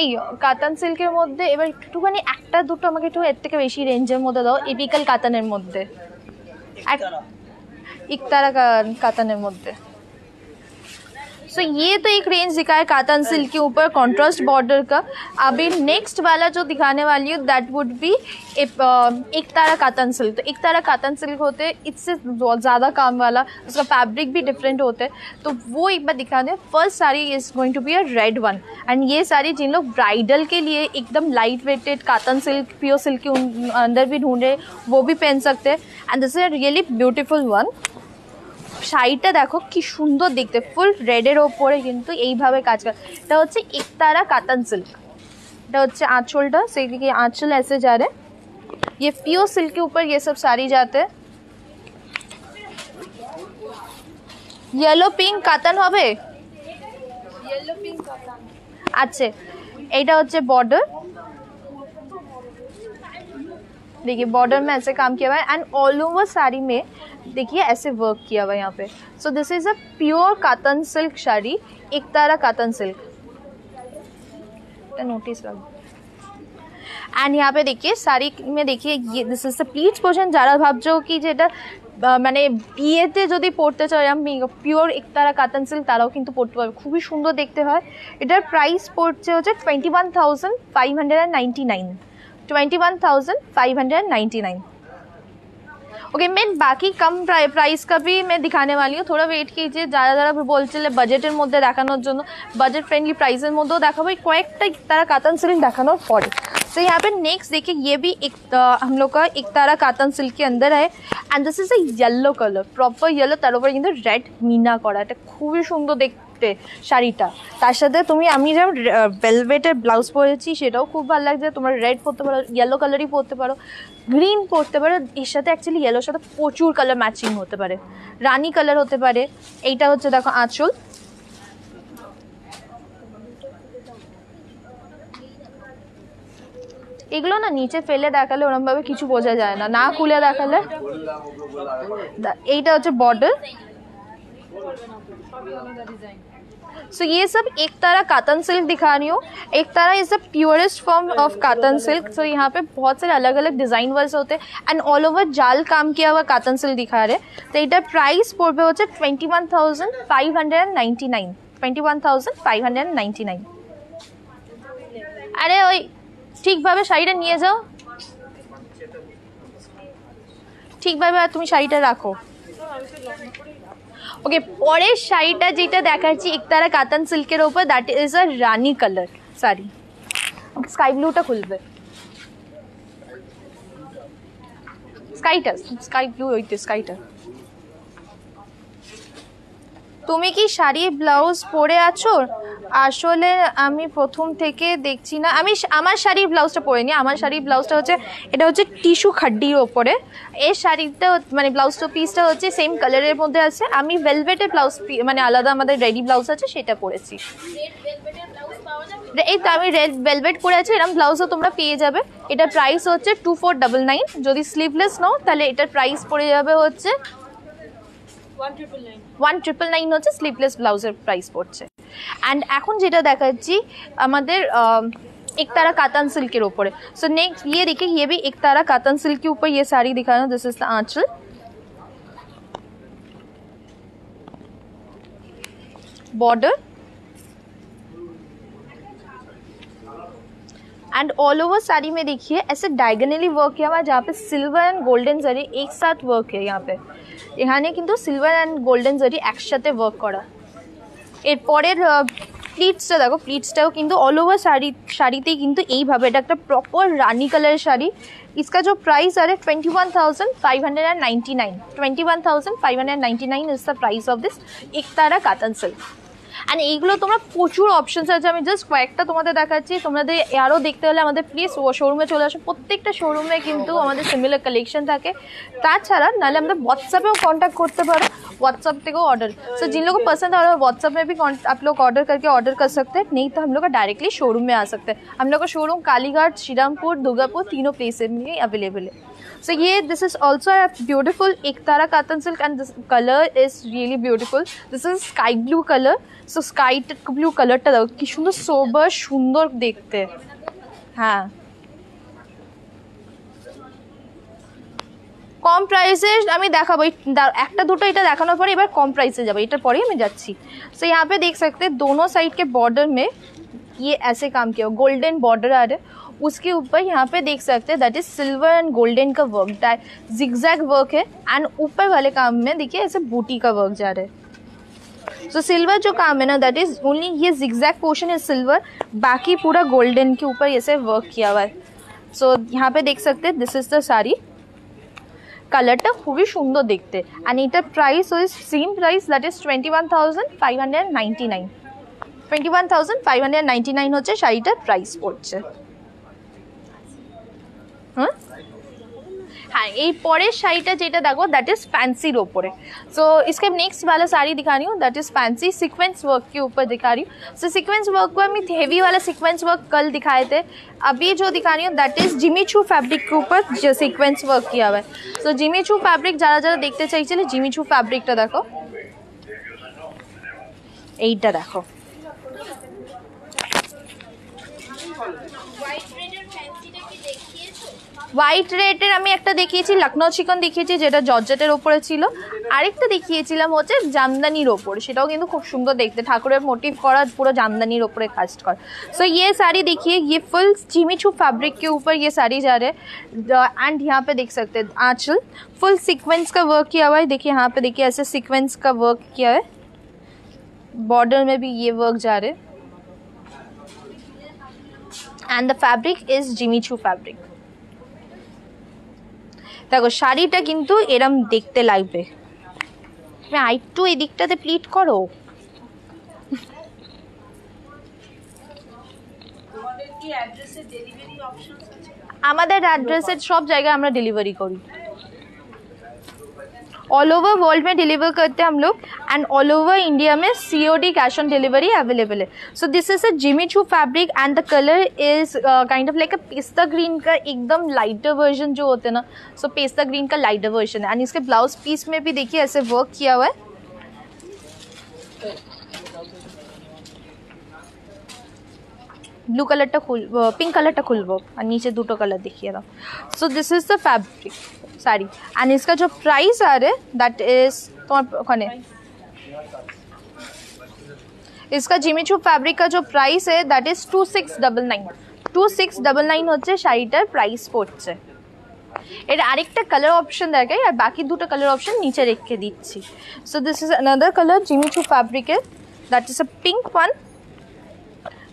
Speaker 1: এই কাতান সিল্কের মধ্যে এবার একটুখানি একটা দুটো আমাকে একটু এর থেকে বেশি রেঞ্জের মধ্যে দাও এপিক্যাল কাতানের মধ্যে এক- ইকতারা কা- কাতানের মধ্যে सो ये तो एक रेंज दिखा है कातन सिल्क के ऊपर कॉन्ट्रास्ट बॉर्डर का। अभी नेक्स्ट वाला जो दिखाने वाली हूँ दैट वुड बी एक तारा कातन सिल्क तो एक तारा कातन सिल्क होते हैं, इससे ज़्यादा काम वाला, उसका फैब्रिक भी डिफरेंट होता है। तो वो एक बार दिखा दें first sari is going to be a red one and ये साड़ी जिन लोग ब्राइडल के लिए एकदम light weighted katan silk pure silk के अंदर भी ढूंढे, वो भी पहन सकते हैं। And this is a really beautiful one শাড়িটা দেখো কি সুন্দর দেখতে ফুল রেডের ওপরে কিন্তু এইভাবে কাজ করা এটা হচ্ছে একতারা কাতান সিল্ক এটা হচ্ছে आंचलটা সেইদিকে आंचल ऐसे जा रहे ये प्योर सिल्क के ऊपर ये सब साड़ी जाते ইয়েলো পিঙ্ক কাতান হবে
Speaker 2: ইয়েলো পিঙ্ক কাতান
Speaker 1: আচ্ছা এটা হচ্ছে বর্ডার देखिए बॉर्डर में ऐसे काम किया हुआ है एंड ऑल ओवर साड़ी में देखिए ऐसे वर्क किया हुआ है यहाँ पे so this is a pure katan silk sari एक तारा कातन सिल्क नोटिस लग অ্যান্ড यहाँ पे देखिए শাড়ি में देखिए ये this is the pleats portion যারা ভাবছো কি যেটা আহ, মানে বিয়েতে যদি পড়তে চাও আমি পিওর একতারা কাতান সিল্ক তারাও কিন্তু পড়তে পারবে খুবই সুন্দর দেখতে হয় এটার প্রাইস পড়ছে হচ্ছে twenty one thousand five hundred and ninety nine twenty one thousand five hundred ninety nine okay main বাকি কম প্রাইস का भी मैं दिखाने वाली हूँ। थोड़ा वेट कीजिए যারা যারা বলছিলে বাজেটের মধ্যে দেখানোর জন্য বাজেট ফ্রেন্ডলি প্রাইসের মধ্যেও দেখাবো কয়েকটা তারা কাতান সিল্ক দেখানোর পরে तो यहाँ पे नेक्स्ट देखिए ये भी एक आ, हम लोग का एक तारा कातन सिल्क के अंदर है। And this is a yellow colour proper yellow তার উপরে কিন্তু রেড মিনা করা এটা খুবই সুন্দর দেখতে শাড়িটা। তার সাথে তুমি আমি যেমন ভেলভেটের ব্লাউজ পরেছি সেটাও খুব ভালো লাগছে। তোমার রেড পরতে পারো ইয়েলো কালারই পরতে পারো। গ্রিন পরতে পারো এর সাথে অ্যাকচুয়ালি ইয়েলোর সাথে প্রচুর কালার ম্যাচিং হতে পারে। রানি কালার হতে পারে। এইটা হচ্ছে দেখো আঁচল। এগুলো না নিচে ফেলে দেখালে ওরমভাবে কিছু বোঝা যায় না। না খুলে দেখালে এইটা হচ্ছে বর্ডার सो ये सब एक तरह कातन सिल्क दिखा रही हूँ एक तरह is the purest form of katan silk so यहाँ पे बहुत सारे अलग अलग डिजाइन वर्स होते हैं एंड ऑल ओवर जाल काम किया हुआ कातन सिल्क दिखा रहे हैं तो एटार प्राइस পড়বে হচ্ছে twenty one thousand five hundred and ninety nine twenty one thousand five hundred and ninety nine আরে ওই ঠিকভাবে শাড়িটা নিয়ে যাও ঠিকভাবে আর তুমি শাড়িটা রাখো ওকে পরের শাড়িটা যেটা দেখাচ্ছি একতারা কাতান সিল্কের ওপর that is a rani colour sari sky ব্লুটা খুলবে। স্কাইটা স্কাই ব্লু ওইটা স্কাইটা তুমি কি শাড়ি, ব্লাউজ পরে আছো? আসলে আমি প্রথম থেকে দেখছি না। আমি আমার শাড়ির ব্লাউজটা পরিনি। আমার শাড়ির ব্লাউজটা হচ্ছে, এটা হচ্ছে টিস্যু খাড্ডির ওপরে। এই শাড়িটা মানে ব্লাউজটা পিসটা হচ্ছে সেম কালারের মধ্যে আছে। আমি ভেলভেটের ব্লাউজ মানে আলাদা আমাদের রেডি ব্লাউজ আছে, সেটা পরেছি। এই তো আমি রেড ভেলভেট পরে আছি এরকম ব্লাউজও তোমরা পেয়ে যাবে। এটার প্রাইস হচ্ছে টু ফোর ডাবল নাইন যদি স্লিভলেস নাও, তাহলে এটার প্রাইস পড়ে যাবে হচ্ছে
Speaker 2: one triple nine
Speaker 1: one triple nine হচ্ছে স্লিভলেস ব্লাউজের প্রাইস পড়ছে অ্যান্ড এখন যেটা দেখাচ্ছি আমাদের एक तारा कातन सिल्क के ऊपर सो नेक्स्ट ये देखिए ये भी एक तारा कातन सिल्क के ऊपर ये साड़ी दिखाया this is the aanchal border and all over sari में देखिए ऐसे डायगनली वर्क किया हुआ है जहाँ पे सिल्वर एंड गोल्डन जरी एक साथ वर्क है यहाँ पे এখানে কিন্তু সিলভার অ্যান্ড গোল্ডেন জরি একসাথে ওয়ার্ক করা এরপরের প্লিটসটা দেখো প্লিটসটাও কিন্তু অল ওভার শাড়ি শাড়িতেই কিন্তু এইভাবে এটা একটা প্রপার রানি কালারের শাড়ি इसका जो प्राइस है twenty one thousand five hundred and ninety nine twenty one thousand five hundred ninety nine is the price of this ektara katan silk and এইগুলো তোমরা প্রচুর অপশনস আছে আমি জাস্ট কয়েকটা তোমাদের দেখাচ্ছি তোমাদের আরও দেখতে হলে আমাদের প্লিজ শোরুমে চলে আসো প্রত্যেকটা শোরুমে কিন্তু আমাদের সিমিলার কালেকশন থাকে তাছাড়া নাহলে আমাদের হোয়াটসঅ্যাপেও कॉन्टैक्ट करते पारो व्हाट्सअप को ऑर्डर सो जिन लोगों को पसंद आ रहा है व्हाट्सअप में भी con- आप लोग ऑर्डर करके ऑर्डर कर सकते हैं नहीं तो हम लोग का डायरेक्टली शोरूम में आ सकते हैं हम लोग का शोरूम कालीघाट श्रीरामपुर दुर्गापुर तीनों प्लेस में अवेलेबल है So yeah, this is also a beautiful Ektara cotton silk and this color is really beautiful. This is sky blue color. So sky blue color টা ki কি sober সোবার dekhte. দেখতে হ্যাঁ কম প্রাইসে আমি দেখাবো একটা দুটো এটা দেখানোর পরে এবার কম প্রাইসে যাব এটার পরেই আমি যাচ্ছি সো यहाँ पे देख सकते हैं दोनों साइड के बॉर्डर में ये ऐसे उसके ऊपर यहाँ पे देख सकते हैं that is silver and golden का वर्क जिगजैग वर्क है एंड ऊपर वाले काम में देखिए ऐसे बूटी का वर्क जा रहा है सो सिल्वर जो काम है ना दैट इज ओनली ये जिगजैग पोर्शन है सिल्वर बाकी पूरा गोल्डन के ऊपर ऐसे वर्क किया हुआ है सो यहाँ पे देख सकते हैं दिस इज द साड़ी কালারটা খুবই সুন্দর দেখতে অ্যান্ড এটার প্রাইস ওই same price that is twenty one thousand five hundred ninety nine twenty one thousand five hundred ninety nine হচ্ছে শাড়িটার প্রাইস পড়ছে হ্যাঁ हाँ ये परेर শাড়িটা যেটা দেখো दैट इज फैंसी ওপরে सो इसके नेक्स्ट वाला साड़ी दिखा रही हूँ that is fancy sequence work के ऊपर दिखा रही हूँ सो सीक्वेंस वर्क को मैं हेवी वाला सीक्वेंस वर्क कल दिखाए थे अभी जो दिखा रही हूँ that is Jimmy Choo fabric के ऊपर जो सीक्वेंस वर्क किया हुआ है सो जिमी चू फैब्रिक যারা যারা দেখতে চাইছিলে জিমি চু ফ্যাব্রিকটা দেখো এইটা দেখো হোয়াইট রেডের আমি একটা দেখিয়েছি লখনৌ চিকন দেখিয়েছি যেটা জর্জেটের ওপরে ছিল আরেকটা দেখিয়েছিলাম হচ্ছে জামদানির ওপরে সেটাও কিন্তু খুব সুন্দর দেখতে ঠাকুরের মোটিভ করা পুরো জামদানির ওপরে কাজ করা सो ये साड़ी देखिए ये फुल चिमीचू फैब्रिक के ऊपर ये साड़ी जा रहे हैं एंड यहाँ पे देख सकते हैं आंचल फुल सीक्वेंस का वर्क किया हुआ है देखिए यहाँ पे देखिए ऐसे सीक्वेंस का वर्क किया है बॉर्डर में भी ये वर्क जा रहे हैं and the fabric is Jimmy Choo fabric দেখো, শাড়িটা কিন্তু এরম দেখতে লাগবে। তুমি আরেকটু এই দিকটাতে প্লিট করো। আমাদের অ্যাড্রেসের সব জায়গায় আমরা ডেলিভারি করি। ऑल ओवर वर्ल्ड में डिलीवर करते हैं हम लोग एंड ऑल ओवर इंडिया में C O D cash on delivery available है so this is a Jimmy Choo fabric and the colour is kind of like a pista green का एकदम lighter version जो होते हैं ना सो पेस्ता ग्रीन का lighter version है एंड इसके ब्लाउज पीस में भी देखिए ऐसे वर्क किया हुआ है ব্লু কালারটা খুল পিঙ্ক কালারটা খুলবো আর নিচে দুটো কালার দেখিয়ে দাও so this is the fabric sari and इसका जो प्राइस आ रहा है दैट इज তোমার ওখানে इसका जिमिचू फैब्रिक का जो प्राइस है that is two six double nine two six double nine হচ্ছে শাড়িটার প্রাইস পড়ছে এর আরেকটা কালার অপশন দেখাই আর বাকি দুটো কালার অপশন নিচে রেখে দিচ্ছি so this is another colour Jimmy Choo fabric है that is a pink one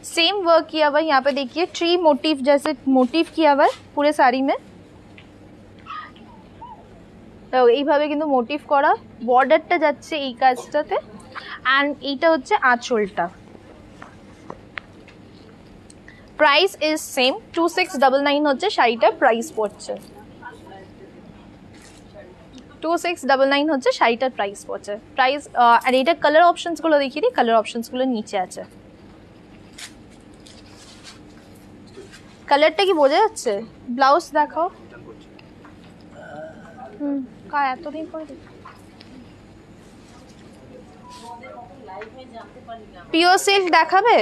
Speaker 1: same work किया हुआ है यहाँ पे देखिए ट्री मोटिव जैसे मोटिव किया हुआ है पूरे साड़ी में তো এইভাবে কিন্তু মোটিভ করা। বর্ডারটা যাচ্ছে এই কাজটাতে। অ্যান্ড এইটা হচ্ছে আঁচলটা। Price is same two six double nine হচ্ছে শাড়িটার প্রাইস পড়ছে। টু সিক্স ডাবল নাইন হচ্ছে শাড়িটার প্রাইস পড়ছে। প্রাইস আর এইটার কালার অপশনসগুলো দেখিয়ে দিই। কালার অপশনসগুলো নিচে আছে। কালারটা কি বোঝা যাচ্ছে? ব্লাউজ দেখাও। হুম। কা এতদিন পরে? পিওর সিল্ক দেখাবে?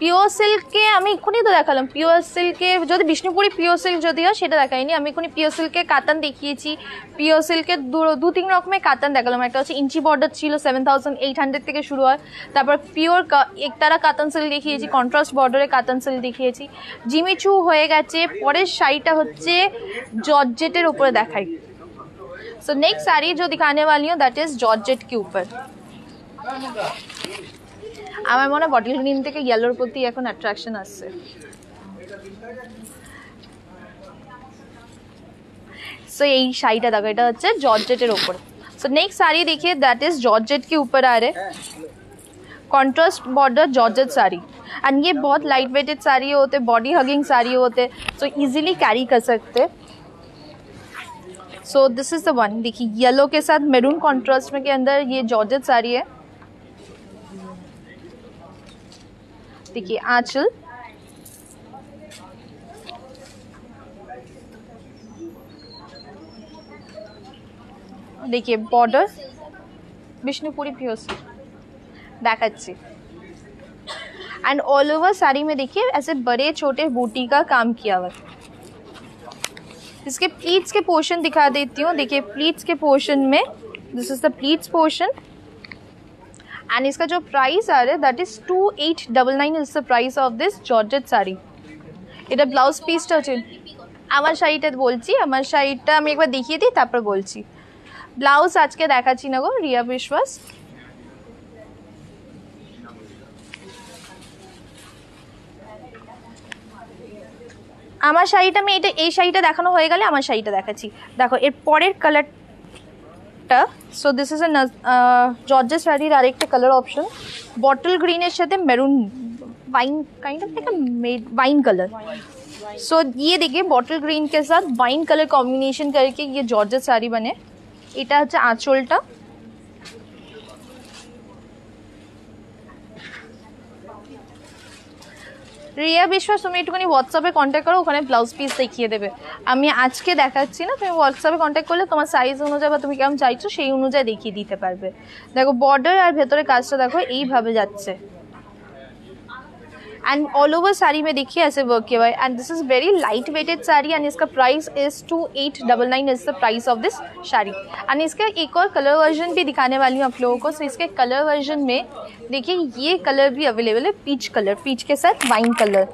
Speaker 1: পিওর সিল্কে আমি এক্ষুনি তো দেখালাম। পিওর সিল্কে যদি বিষ্ণুপুরি পিওর সিল্ক যদি হয়, সেটা দেখাইনি। আমি এক্ষুনি পিওর সিল্কে কাতান দেখিয়েছি। পিওর সিল্কের দু তিন রকমের কাতান দেখালাম। একটা হচ্ছে ইঞ্চি বর্ডার ছিল সেভেন থাউজেন্ড এইট হান্ড্রেড থেকে শুরু হয়। তারপর পিওর একতারা কাতান সিল্ক দেখিয়েছি কন্ট্রাস্ট বর্ডারে কাতান সিল্ক দেখিয়েছি। জিমিচু হয়ে গেছে। পরের শাড়িটা হচ্ছে জর্জেটের উপরে দেখাই। सो नेक्स्ट साड़ी जो दिखाने वाली हूँ दैट इज जॉर्जेट के ऊपर আমার মনে হয় বটল গ্রিন থেকে ইয়েলোর প্রতি এখন অ্যাট্রাকশন আসছে सो এই শাড়িটা দেখো এটা হচ্ছে জর্জেটের ওপর सो नेक्स्ट साड़ी देखिए दैट इज जॉर्जेट के ऊपर आ रहे contrast border georgette sari and ये बहुत लाइट वेटेड साड़ी होते बॉडी हगिंग साड़ी होते सो इजीली कैरी कर सकते so this is the one देखिए येलो के साथ मेरून कॉन्ट्रास्ट में के अंदर ये जॉर्जेट साड़ी है। देखिए, आंचल। देखिए बॉर्डर विष्णुपुरी प्योर देखाচ্ছি एंड ऑल ओवर साड़ी में देखिए, ऐसे बड़े छोटे बूटी का काम किया हुआ है। इसके प्लीट्स के पोर्शन दिखा देती हूँ देखिए प्लीट्स के पोर्शन में this is the pleats portion and इसका जो प्राइस आ रहा है that is two eight double nine is the price of this georgette sari এটা ব্লাউজ পিসটা হচ্ছে আমার শাড়িটা বলছি আমার শাড়িটা আমি একবার দেখিয়ে দিই তারপর বলছি ব্লাউজ আজকে দেখাচ্ছি না গো রিয়া বিশ্বাস আমার শাড়িটা আমি এটা এই শাড়িটা দেখানো হয়ে গেলে আমার শাড়িটা দেখাচ্ছি দেখো এর পরের কালারটা so this is a georgette শাড়ির আরেকটা কালার অপশন বটল গ্রিনের সাথে maroon wine kind of like wine colour so ये देखिए बॉटल ग्रीन के साथ वाइन कलर कॉम्बिनेशन करके ये जॉर्जेट साड़ी बने এটা হচ্ছে আঁচলটা রিয়া বিশ্বাস, তুমি একটুখানি হোয়াটসঅ্যাপে কন্ট্যাক্ট করো, ওখানে ব্লাউজ পিস দেখিয়ে দেবে। আমি আজকে দেখাচ্ছি না, তুমি হোয়াটসঅ্যাপে কন্ট্যাক্ট করলে তোমার সাইজ অনুযায়ী বা তুমি কেমন চাইছো সেই অনুযায়ী দেখিয়ে দিতে পারবে। দেখো বর্ডার আর ভেতরে কাজটা দেখো, এইভাবে যাচ্ছে। एंड ऑल ओवर साड़ी में देखिए ऐसे वर्क किया हुआ है and this is very light weighted sari and इसका price is two eight double nine is the price of this sari and इसका एक और कलर वर्जन भी दिखाने वाली हूँ आप लोगों को सो so, इसके कलर वर्जन में देखिए ये कलर भी अवेलेबल है पीच कलर पीच के साथ वाइन कलर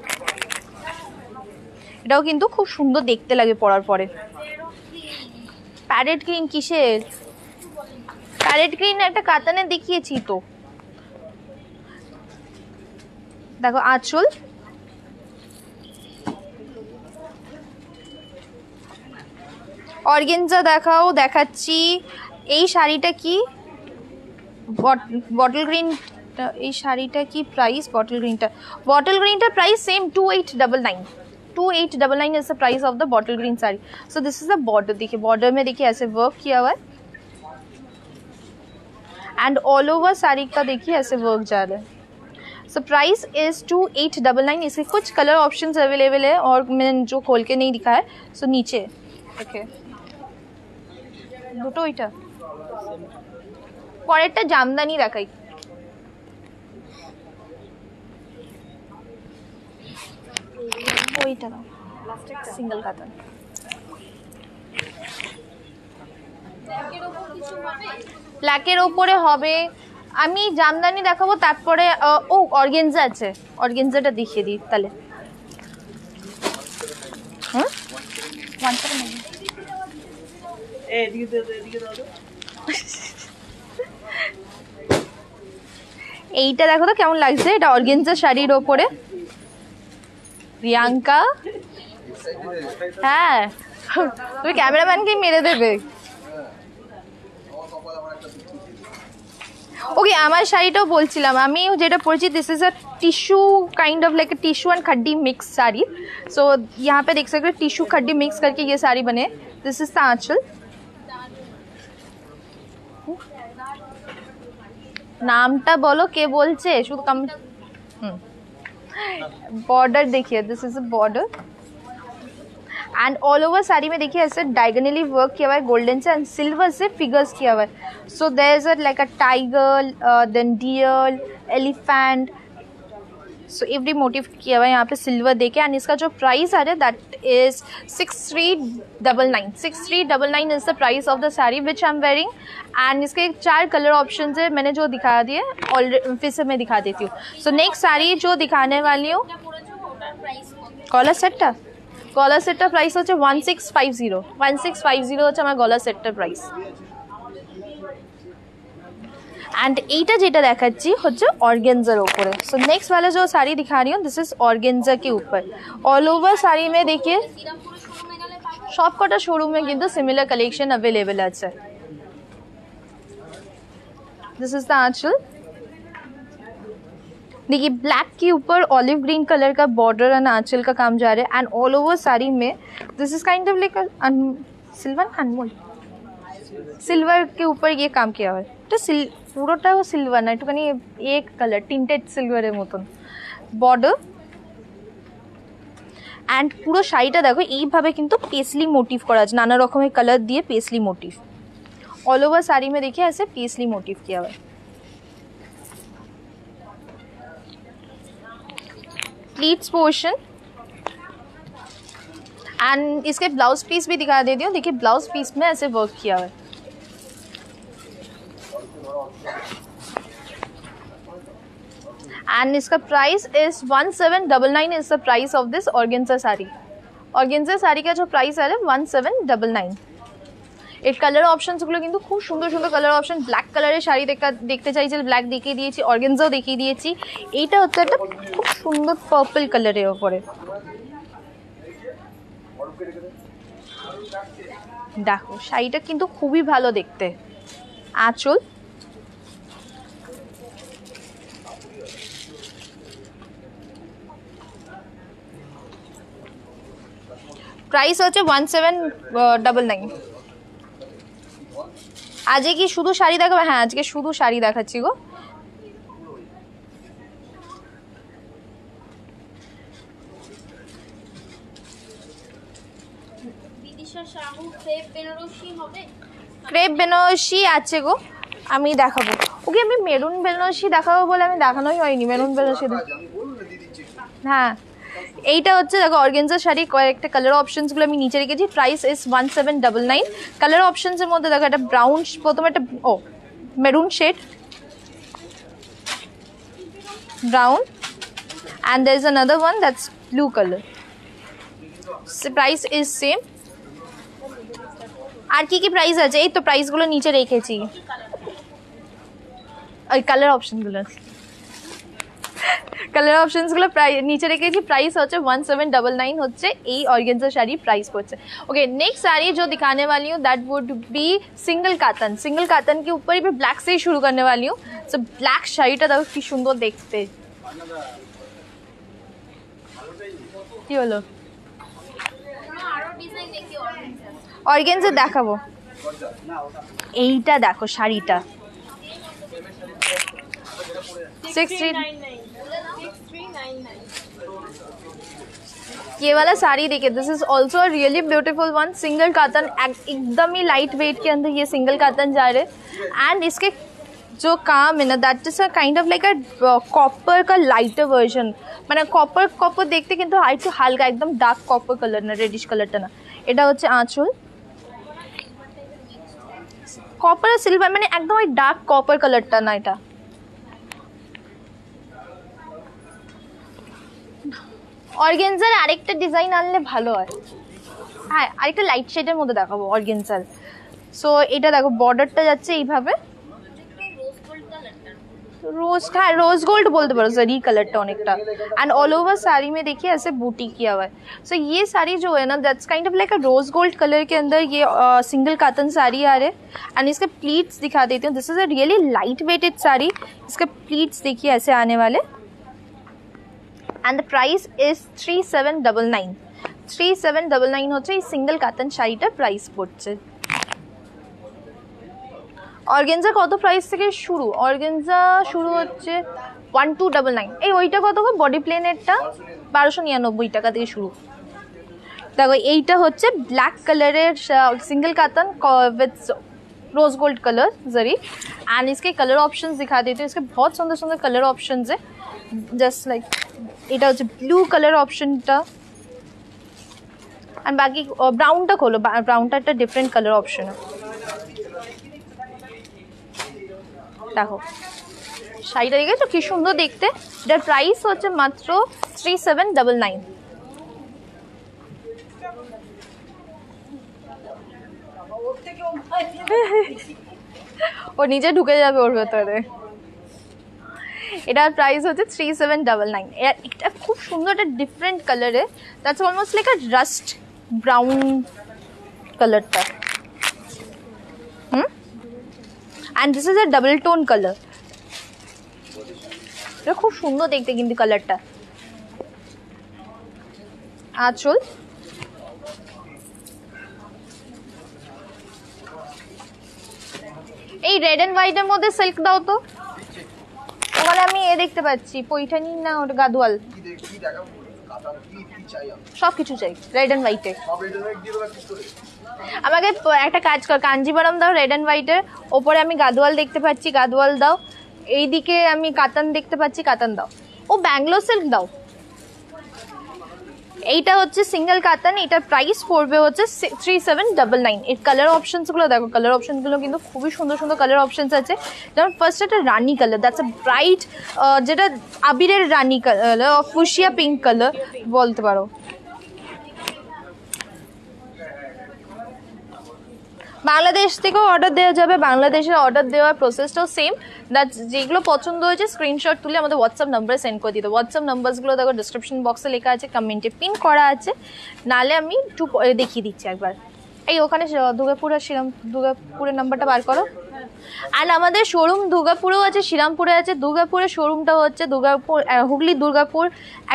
Speaker 1: এটাও কিন্তু খুব সুন্দর দেখতে লাগে পরার পরে প্যারেট গ্রিন কিসের প্যারেট গ্রিন একটা কাতানে দেখিয়েছি তো দেখো আঁচল অর্গেনজা দেখাও দেখাচ্ছি এই শাড়িটা কি বটল গ্রিন এই শাড়িটা কি প্রাইস বটল গ্রিনটা বটল গ্রিনটা price same two eight double nine two eight double nine is the price of the bottle green sari so this is the border देखिए बॉर्डर में देखिए ऐसे वर्क किया हुआ है एंड ऑल ओवर साड़ी का देखिए ऐसे वर्क जा रहा है so price is two eight double nine इसके कुछ कलर ऑप्शंस अवेलेबल है और मैंने जो खोल के नहीं दिखा है सो नीचे ओके দুটো ওইটা পরেরটা জামদানি দেখাই ওইটা দাও সিঙ্গেল কাতান
Speaker 2: ব্ল্যাকের ওপর কিছু হবে
Speaker 1: ব্ল্যাকের ওপরে হবে আমি জামদানি দেখাবো তারপরে ও অর্গেনজা আছে। অর্গেনজাটা দেখিয়ে দিই তাহলে। হুম. এইটা দেখো তো কেমন লাগছে এটা অর্গেনজা শাড়ির ওপরে। প্রিয়াঙ্কা। হ্যাঁ। তুমি ক্যামেরাম্যানকেই মেরে দেবে। ওকে আমার শাড়িটাও বলছিলাম আমি যেটা পরেছি this is a tissue kind of like tissue and khaddi mix sari so यहाँ पे देख सकते हो टिश्यू खड्डी मिक्स करके ये साड़ी बने दिस इज द आंचल নামটা বলো কে বলছে শুধু কাম बॉर्डर देखिए this is a border and all over sari में देखिए ऐसे डायगनली वर्क किया हुआ है गोल्डन से एंड सिल्वर से फिगर्स किया हुआ है। So there is a like a tiger then deer elephant so every motif किया हुआ है यहाँ पे सिल्वर देके एंड इसका जो प्राइस आ रहा है that is six three double nine six three double nine is the price of the sari which I am wearing and इसके चार कलर ऑप्शन है मैंने जो दिखा दिए ऑलरे फिर से मैं दिखा देती हूँ। सो नेक्स्ट साड़ी जो दिखाने वाली हूँ
Speaker 2: कॉलर सेट है
Speaker 1: গলা সেটটা গলা সেটটার প্রাইস হচ্ছে one six five zero one six five zero হচ্ছে আমার গলা সেটটার প্রাইস एंड এইটা যেটা দেখাচ্ছি হচ্ছে ऑर्गेन्जर ওপরে सो नेक्स्ट वाला जो साड़ी दिखा रही हूँ दिस इज ऑर्गेन्जा के ऊपर ऑल ओवर साड़ी में देखिए
Speaker 2: শ্রীরামপুরের শোরুমে গেলে পাবো
Speaker 1: সব কটা শোরুমে কিন্তু সিমিলার কালেকশন अवेलेबल আছে दिस इज द आंचल देखिए ब्लैक के ऊपर ऑलिव ग्रीन कलर का बॉर्डर एंड आंचल का काम जा रहा है एंड ऑल ओवर साड़ी में this is kind of like silver Anmol silver के ऊपर ये काम किया हुआ है তো সিল পুরোটাও সিলভার না একটুখানি এক কালার টিন্টেড সিলভারের মতন বর্ডার অ্যান্ড পুরো শাড়িটা দেখো এইভাবে কিন্তু পেসলি মোটিভ করা আছে নানা রকমের কালার দিয়ে paisley motif all over sari में देखिए ऐसे पेसली मोटिव किया हुआ है प्लीट्स पोर्शन एंड इसके ब्लाउज पीस भी दिखा देती हूँ। देखिए ब्लाउज पीस में ऐसे वर्क किया हुआ एंड इसका price is one seven double nine is the price of this organza sari organza sari का जो प्राइस है वन सेवन डबल नाइन এর কালার অপশনসগুলো কিন্তু খুব সুন্দর সুন্দর কালার অপশন ব্ল্যাক কালারের শাড়ি দেখা, দেখতে চাইছে ব্ল্যাক দেখিয়ে দিয়েছি অর্গেন্সাও দেখিয়ে দিয়েছি। এইটা হচ্ছে একটা খুব সুন্দর পার্পল কালারের ওপরে দেখো, শাড়িটা কিন্তু খুবই ভালো দেখতে। আঁচল। প্রাইস হচ্ছে ওয়ান সেভেন ডাবল নাইন আজকে কি শুধু শাড়ি দেখাবে হ্যাঁ আজকে শুধু শাড়ি দেখাচ্ছি গো।
Speaker 2: ক্রেপ বেনারসি
Speaker 1: আছে গো আমি দেখাবো। ওকে আমি মেরুন বেনারসি দেখাবো বলে আমি দেখানোই হয়নি মেরুন বেনারসি হ্যাঁ। এইটা হচ্ছে, দেখো, অর্গেনজা শাড়ি, কয়েকটা কালার অপশনসগুলো আমি নিচে রেখেছি। Price is one seven double nine colour অপশনসের মধ্যে, দেখো, একটা ব্রাউন প্রথমে একটা, ও maroon shade brown and there is another that's blue color so, price is same আর কি কি প্রাইস আছে? এই তো প্রাইসগুলো নিচে রেখেছি। ওই কালার অপশনগুলো কালার অপশনসগুলো প্রাই নিচে রেখেছি प्राइस হচ্ছে वन सेवन डबल नाइन হচ্ছে এই ऑर्गेन्जा শাড়ি प्राइस পড়ছে ओके नेक्स्ट साड़ी जो दिखाने वाली हूँ that would be single katan single katan के ऊपर ही मैं ब्लैक से ही शुरू करने वाली हूँ सो ब्लैक শাড়িটা দেখো কি সুন্দর দেখতে কি হলো
Speaker 2: কোনো আরো ডিজাইন দেখি অরেঞ্জ
Speaker 1: অর্গেন্সে দেখাবো এইটা দেখো শাড়িটা सिक्स थ्री ये वाला साड़ी देखिए this is also really beautiful one single katan एकदम ही लाइट वेट के अंदर ये सिंगल कातन जा रहे एंड इसके जो काम है ना that is a kind of like a copper का लाइटर वर्जन মানে কপার কপার দেখতে কিন্তু আর একটু হালকা একদম ডার্ক কপার কালার না রেডিশ কালারটা না এটা হচ্ছে আঁচল কপার আর সিলভার মানে একদম ওই ডার্ক কপার কালারটা না এটা অর্গেনজার আরেকটা ডিজাইন আনলে ভালো হয় হ্যাঁ আরেকটা লাইট শেডের মধ্যে দেখাবো অর্গেনজার সো এটা দেখো বর্ডারটা যাচ্ছে এইভাবে
Speaker 2: রোজ গোল্ড কালারটা
Speaker 1: रोज हाँ रोज गोल्ड बोलते पारो जरी कलर का अनेकटा एंड ऑल ओवर साड़ी में देखिए ऐसे बूटी किया हुआ है सो so, ये साड़ी जो है ना that's kind of like a rose gold colour के अंदर ये सिंगल कातन साड़ी आ रहे एंड इसके प्लीट्स दिखा देती हूँ this is a really light weighted sari इसके प्लीट्स देखिए ऐसे आने वाले and the price is three seven double nine three seven double nine হচ্ছে এই সিঙ্গেল কাতান শাড়িটার প্রাইস পড়ছে অর্গেনজা কত প্রাইস থেকে শুরু অর্গেনজা শুরু হচ্ছে ওয়ান টু ডাবল নাইন এই ওইটা কত গো বডি প্লেনেরটা বারোশো নিরানব্বই টাকা থেকে শুরু देखो এইটা হচ্ছে ব্ল্যাক কালারের single katan with rose gold colour zari and इसके कलर ऑप्शंस दिखा देती हूँ इसके बहुत सुंदर सुंदर कलर ऑप्शंस है just like এটা হচ্ছে ব্লু কালার অপশনটা অ্যান্ড বাকি ব্রাউনটা খোলো ব্রাউনটা একটা ডিফারেন্ট কালার অপশন দেখো, শাড়িটা দেখেছ? কি সুন্দর দেখতে। এটার প্রাইস হচ্ছে মাত্র থ্রি সেভেন ডাবল নাইন ও, নিজে ঢুকে যাবে ওর ভেতরে। এটার প্রাইস হচ্ছে থ্রি সেভেন ডাবল নাইন এটা খুব সুন্দর একটা ডিফারেন্ট কালারে that's almost like a rust brown কালারটা হুম and this is a double tone colour এটা খুব সুন্দর দেখতে কিন্তু কালারটা আঁচল এই রেড অ্যান্ড হোয়াইটের মধ্যে সিল্ক দাও তো। ওখানে আমি এ দেখতে পাচ্ছি পৈঠানি না ওটা গাদোয়াল?
Speaker 3: কি দেখ কি কি কি চাই আমি?
Speaker 1: সব কিছু চাই রেড অ্যান্ড হোয়াইটে আমাকে একটা কাজ কর কাঞ্জিবরম দাও রেড অ্যান্ড হোয়াইটের ওপরে আমি গাদোয়াল দেখতে পাচ্ছি গাদোয়াল দাও। এইদিকে আমি কাতান দেখতে পাচ্ছি কাতান দাও। ও ব্যাঙ্গালোর সিল্ক দাও। এইটা হচ্ছে সিঙ্গেল কাতান এটার প্রাইস পড়বে হচ্ছে থ্রি সেভেন ডাবল নাইন এর কালার অপশনসগুলো দেখো কালার অপশনগুলো কিন্তু খুবই সুন্দর সুন্দর কালার অপশনস আছে। যেমন ফার্স্ট একটা rani colour that's a bright যেটা আবিরের rani colour fuchsia pink colour বলতে পারো। বাংলাদেশ থেকেও অর্ডার দেওয়া যাবে, বাংলাদেশের অর্ডার দেওয়ার প্রসেসটাও সেম দ্যাট যেগুলো পছন্দ হয়েছে স্ক্রিনশট তুলে আমাদের হোয়াটসঅ্যাপ নাম্বারে সেন্ড করে দিতে। হোয়াটসঅ্যাপ নাম্বারসগুলো দেখো ডিসক্রিপশন বক্সে লেখা আছে কমেন্টে পিন করা আছে। নালে আমি একটু দেখিয়ে দিচ্ছি একবার। এই ওখানে দুর্গাপুরের শ্রীরাম দুর্গাপুরের নাম্বারটা বার করো। আর আমাদের শোরুম দুর্গাপুরেও আছে, শ্রীরামপুরে আছে। দুর্গাপুরের শোরুমটা হচ্ছে দুর্গাপুর হুগলি দুর্গাপুর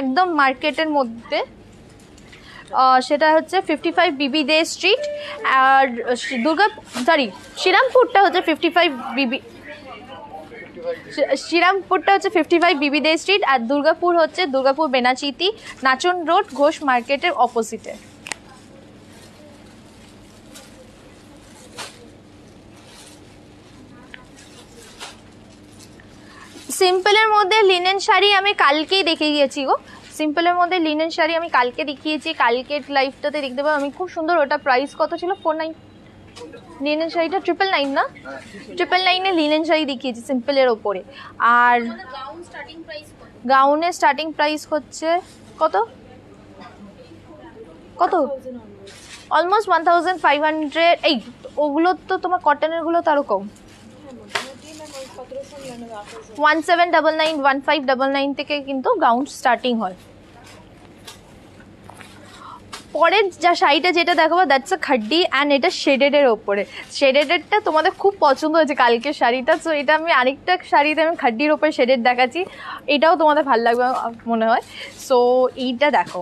Speaker 1: একদম মার্কেটের মধ্যে। সেটা হচ্ছে fifty five B B De street আর দুর্গা সরি শ্রীরামপুরটা হচ্ছে ফিফটি ফাইভ বিবি শ্রীরামপুরটা হচ্ছে ফিফটি ফাইভ বিবি দে স্ট্রিট আর দুর্গাপুর হচ্ছে দুর্গাপুর বেনাচিতি নাচন রোড ঘোষ মার্কেটের অপোজিটে সিম্পলের মধ্যে লিনেন শাড়ি আমি কালকেই দেখে গিয়েছি গো। সিম্পলের মধ্যে লিনেন শাড়ি আমি কালকে দেখিয়েছি, কালকের লাইফটাতে দেখতে পাবো। আমি খুব সুন্দর, ওটা প্রাইস কত ছিল? ফোর নাইন লিনেন শাড়িটা ট্রিপল নাইন না? ট্রিপল নাইনে লিনেন শাড়ি দেখিয়েছি সিম্পলের ওপরে। আর গাউনের স্টার্টিং প্রাইস হচ্ছে কত? কত? Almost one thousand five hundred এই, ওগুলো তো তোমার কটনেরগুলো তো আরও কম। One seven double nine one five double nine থেকে কিন্তু গাউন স্টার্টিং হয়। পরের যা শাড়িটা যেটা দেখাবো দ্যাটস আ খাড্ডি অ্যান্ড এটা শেডেডের ওপরে। শেডেডেরটা তোমাদের খুব পছন্দ হয়েছে কালকের শাড়িটা সো এটা আমি আরেকটা শাড়িতে আমি খাড্ডির ওপরে শেডেড দেখাচ্ছি। এটাও তোমাদের ভালো লাগবে মনে হয়। সো এইটা দেখো।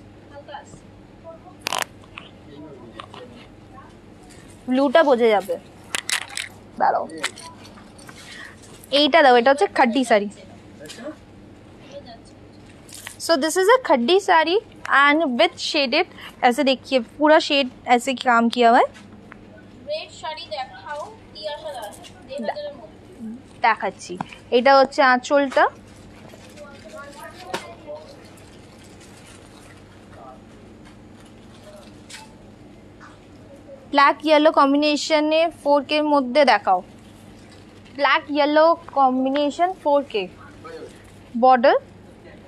Speaker 1: ব্লুটা বোঝা যাবে দাঁড়াও এইটা দাও এটা হচ্ছে khaddi sari so this is a khaddi sari and with shaded ऐसे देखिए पूरा शेड ऐसे काम किया हुआ है
Speaker 2: রেড শাড়ি দেখাও তিয়াশা দাস দেড় হাজারের মধ্যে
Speaker 1: দেখাচ্ছি এটা হচ্ছে আঁচলটা ব্ল্যাক ইয়েলো কম্বিনেশনে ফোর কের মধ্যে দেখাও ব্ল্যাক ইয়েলো কম্বিনেশন ফোর কে বর্ডার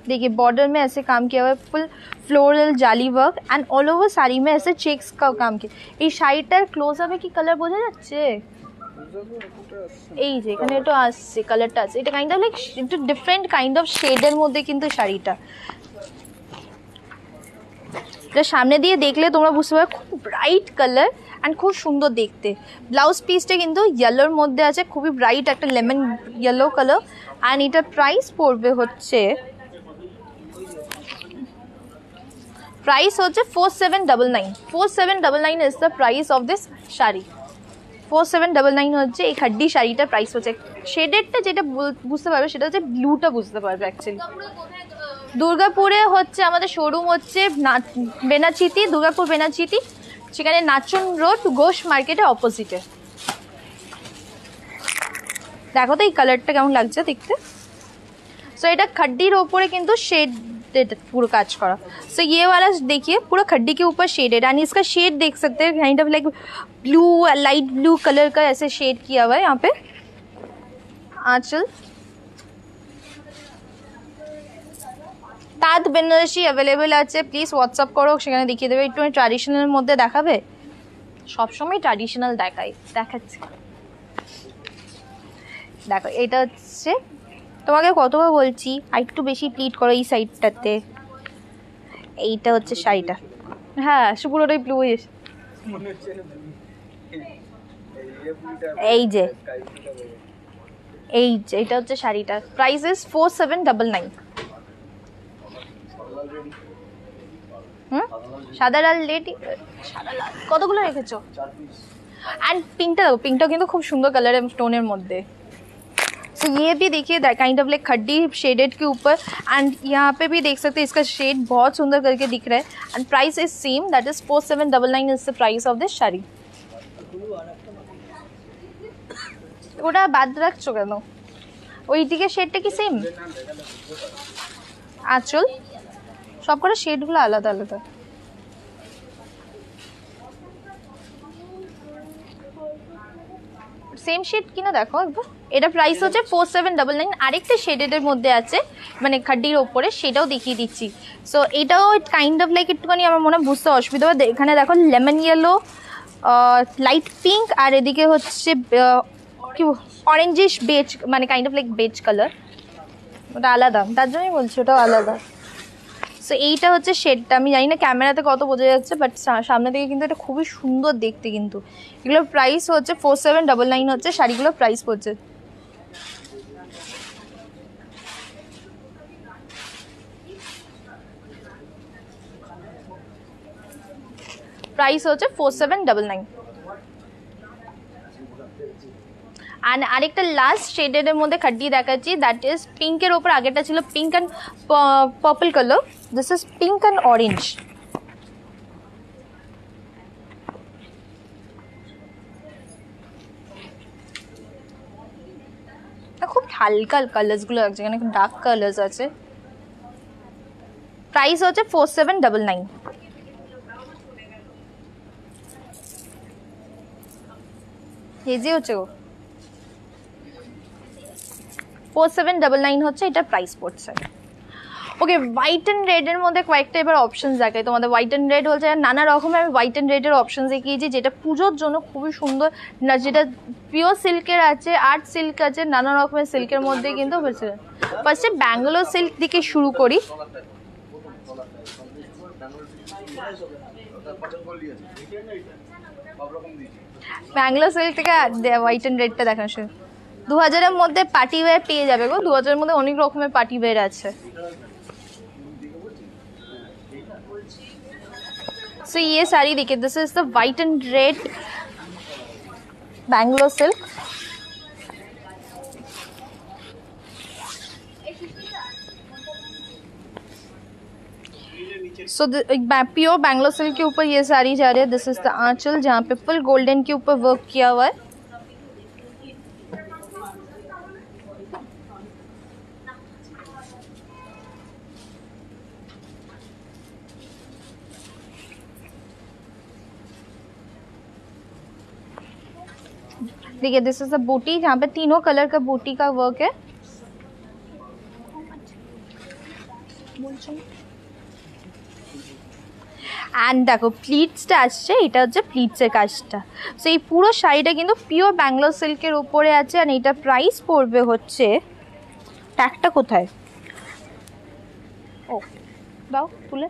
Speaker 1: देखिए बॉर्डर में ऐसे काम किया हुआ है फुल फ्लोरल জালি work and all over sari में ऐसे চেক্স का काम किया এই শাড়িটার ক্লোজ আপে কি কালার বোঝা যাচ্ছে এই যে এখানে একটু আসছে কালারটা আছে এটা কাইন্ড অফ লাইক একটু ডিফারেন্ট কাইন্ড অফ শেডের মধ্যে কিন্তু শাড়িটা এটা সামনে দিয়ে দেখলে তোমরা বুঝতে পারবে খুব ব্রাইট কালার অ্যান্ড খুব সুন্দর দেখতে। ব্লাউজ পিসটা কিন্তু ইয়েলোর মধ্যে আছে, খুবই ব্রাইট একটা লেমন ইয়েলো কালার অ্যান্ড এটার প্রাইস পড়বে হচ্ছে প্রাইস হচ্ছে four seven double nine four seven double nine is the price of this sari. Four seven double nine হচ্ছে এই খাড্ডি শাড়িটার প্রাইস হচ্ছে। শেডেরটা যেটা বুঝতে পারবে সেটা হচ্ছে ব্লুটা বুঝতে পারবে অ্যাকচুয়ালি
Speaker 2: দুর্গাপুরে
Speaker 1: হচ্ছে আমাদের শোরুম হচ্ছে বেনাচিতি, দুর্গাপুর বেনাচিতি। সেখানে নাচন রোড ঘোষ মার্কেটের অপোজিটে দেখো তো এই কালারটা কেমন লাগছে দেখতে सो এটা खड्डीर ওপরে কিন্তু शेड पूरा काज करा सो ये वाला देखिए पूरा खड्डी के ऊपर शेडेड एंड इसका शेड देख सकते हैं kind of like blue light blue colour का ऐसे शेड किया हुआ है यहाँ पे आंचल তাঁত বেনারসি অ্যাভেলেবেল আছে। প্লিজ হোয়াটসঅ্যাপ করো, সেখানে দেখিয়ে দেবে। একটু ট্র্যাডিশনালের মধ্যে দেখাবে? সবসময় ট্র্যাডিশনাল দেখাই, দেখাচ্ছি। দেখো, এটা হচ্ছে, তোমাকে কতবার বলছি, আর একটু বেশি প্লিট করো এই সাইডটাতে এইটা হচ্ছে শাড়িটা। হ্যাঁ সে পুরোটাই ব্লু এই যে। এই যে, এটা হচ্ছে শাড়িটা। Price is four seven double nine হুম? সাদা লাল লেটি সাদা লাল? কতগুলো রেখেছো? অ্যান্ড পিঙ্কটা দেখো পিঙ্কটা কিন্তু খুব সুন্দর কালার है স্টোনের মধ্যে। सो so, ये भी देखिए kind of like khaddi shaded के ऊपर। एंड यहाँ पे भी देख सकते हैं इसका शेड बहुत सुंदर करके दिख रहा है। And price is same that is four seven double nine is the price of this sari ওটা বাদ রাখছো কেন? ওইদিকে শেডটা কি সেম আঁচল? সব করে শেডগুলো আলাদা আলাদা। সেম শেড কিনা দেখো একবার। এটা প্রাইস হচ্ছে ফোর সেভেন ডাবল নাইন আরেকটা শেডের মধ্যে আছে মানে খাড্ডির ওপরে, সেটাও দেখিয়ে দিচ্ছি। সো এটাও কাইন্ড অফ লাইক একটুখানি আমার মনে হয় বুঝতে অসুবিধা হবে। এখানে দেখো লেমন ইয়েলো লাইট পিঙ্ক আর এদিকে হচ্ছে কি অরেঞ্জিশ বেজ মানে kind of like beige colour ওটা আলাদা। তার জন্যই বলছি, ওটাও আলাদা। সো এইটা হচ্ছে শেডটা আমি জানি না ক্যামেরাতে কত বোঝা যাচ্ছে বাট সামনে থেকে কিন্তু এটা খুবই সুন্দর দেখতে কিন্তু। এগুলোর প্রাইস হচ্ছে ফোর সেভেন ডাবল নাইন হচ্ছে, শাড়িগুলোর প্রাইস পড়ছে। প্রাইস হচ্ছে ফোর সেভেন ডাবল নাইন আর আরেকটা লাস্ট শেডের মধ্যে খাড্ডি দেখাচ্ছি দ্যাট ইজ পিঙ্কের ওপর আগেটা ছিল pink and purple colour this is pink and orange খুব হালকা কালার্সগুলো লাগছে এখানে ডার্ক কালার্স আছে। প্রাইস হচ্ছে ফোর সেভেন ডাবল নাইন হেজি হচ্ছে গো। ফোর সেভেন ডাবল নাইন হচ্ছে এটা প্রাইস পড়ছে। ওকে হোয়াইট অ্যান্ড রেডের মধ্যে কয়েকটা এবার অপশনস দেখাই। তোমাদের হোয়াইট অ্যান্ড রেড হচ্ছে নানা রকমের আমি হোয়াইট অ্যান্ড রেডের অপশন দেখিয়েছি, যেটা পুজোর জন্য খুবই সুন্দর, না, যেটা পিওর সিল্কের আছে আর্ট সিল্ক আছে, নানা রকমের সিল্কের মধ্যে কিন্তু হয়েছে। ফার্স্টে ব্যাঙ্গালোর সিল্ক দিকে শুরু করি। ব্যাঙ্গালোর সিল্ক থেকে হোয়াইট অ্যান্ড রেডটা দেখানো শুরু। দু হাজারের মধ্যে পার্টি ওয়্যার পেয়ে যাবে গো দু হাজারের মধ্যে অনেক রকমের পার্টি ওয়্যার আছে सो ये साड़ी देखिए this is the white and red Bangalore silk so pure Bangalore silk के ऊपर ये साड़ी जा रही है दिस इज द आंचल जहाँ पे फुल गोल्डन के ऊपर वर्क किया हुआ है देखिए दिस इज द बूटी जहाँ पे तीनों कलर का बूटी का वर्क है বলছেন অ্যান্ড দেখো প্লিটসটা আসছে এটা হচ্ছে প্লিটসের কাজটা সো এই পুরো শাড়িটা কিন্তু পিওর ব্যাঙ্গালোর সিল্কের উপরে আছে আর এটা প্রাইস পড়বে হচ্ছে ট্যাগটা কোথায় ও দাও তুলে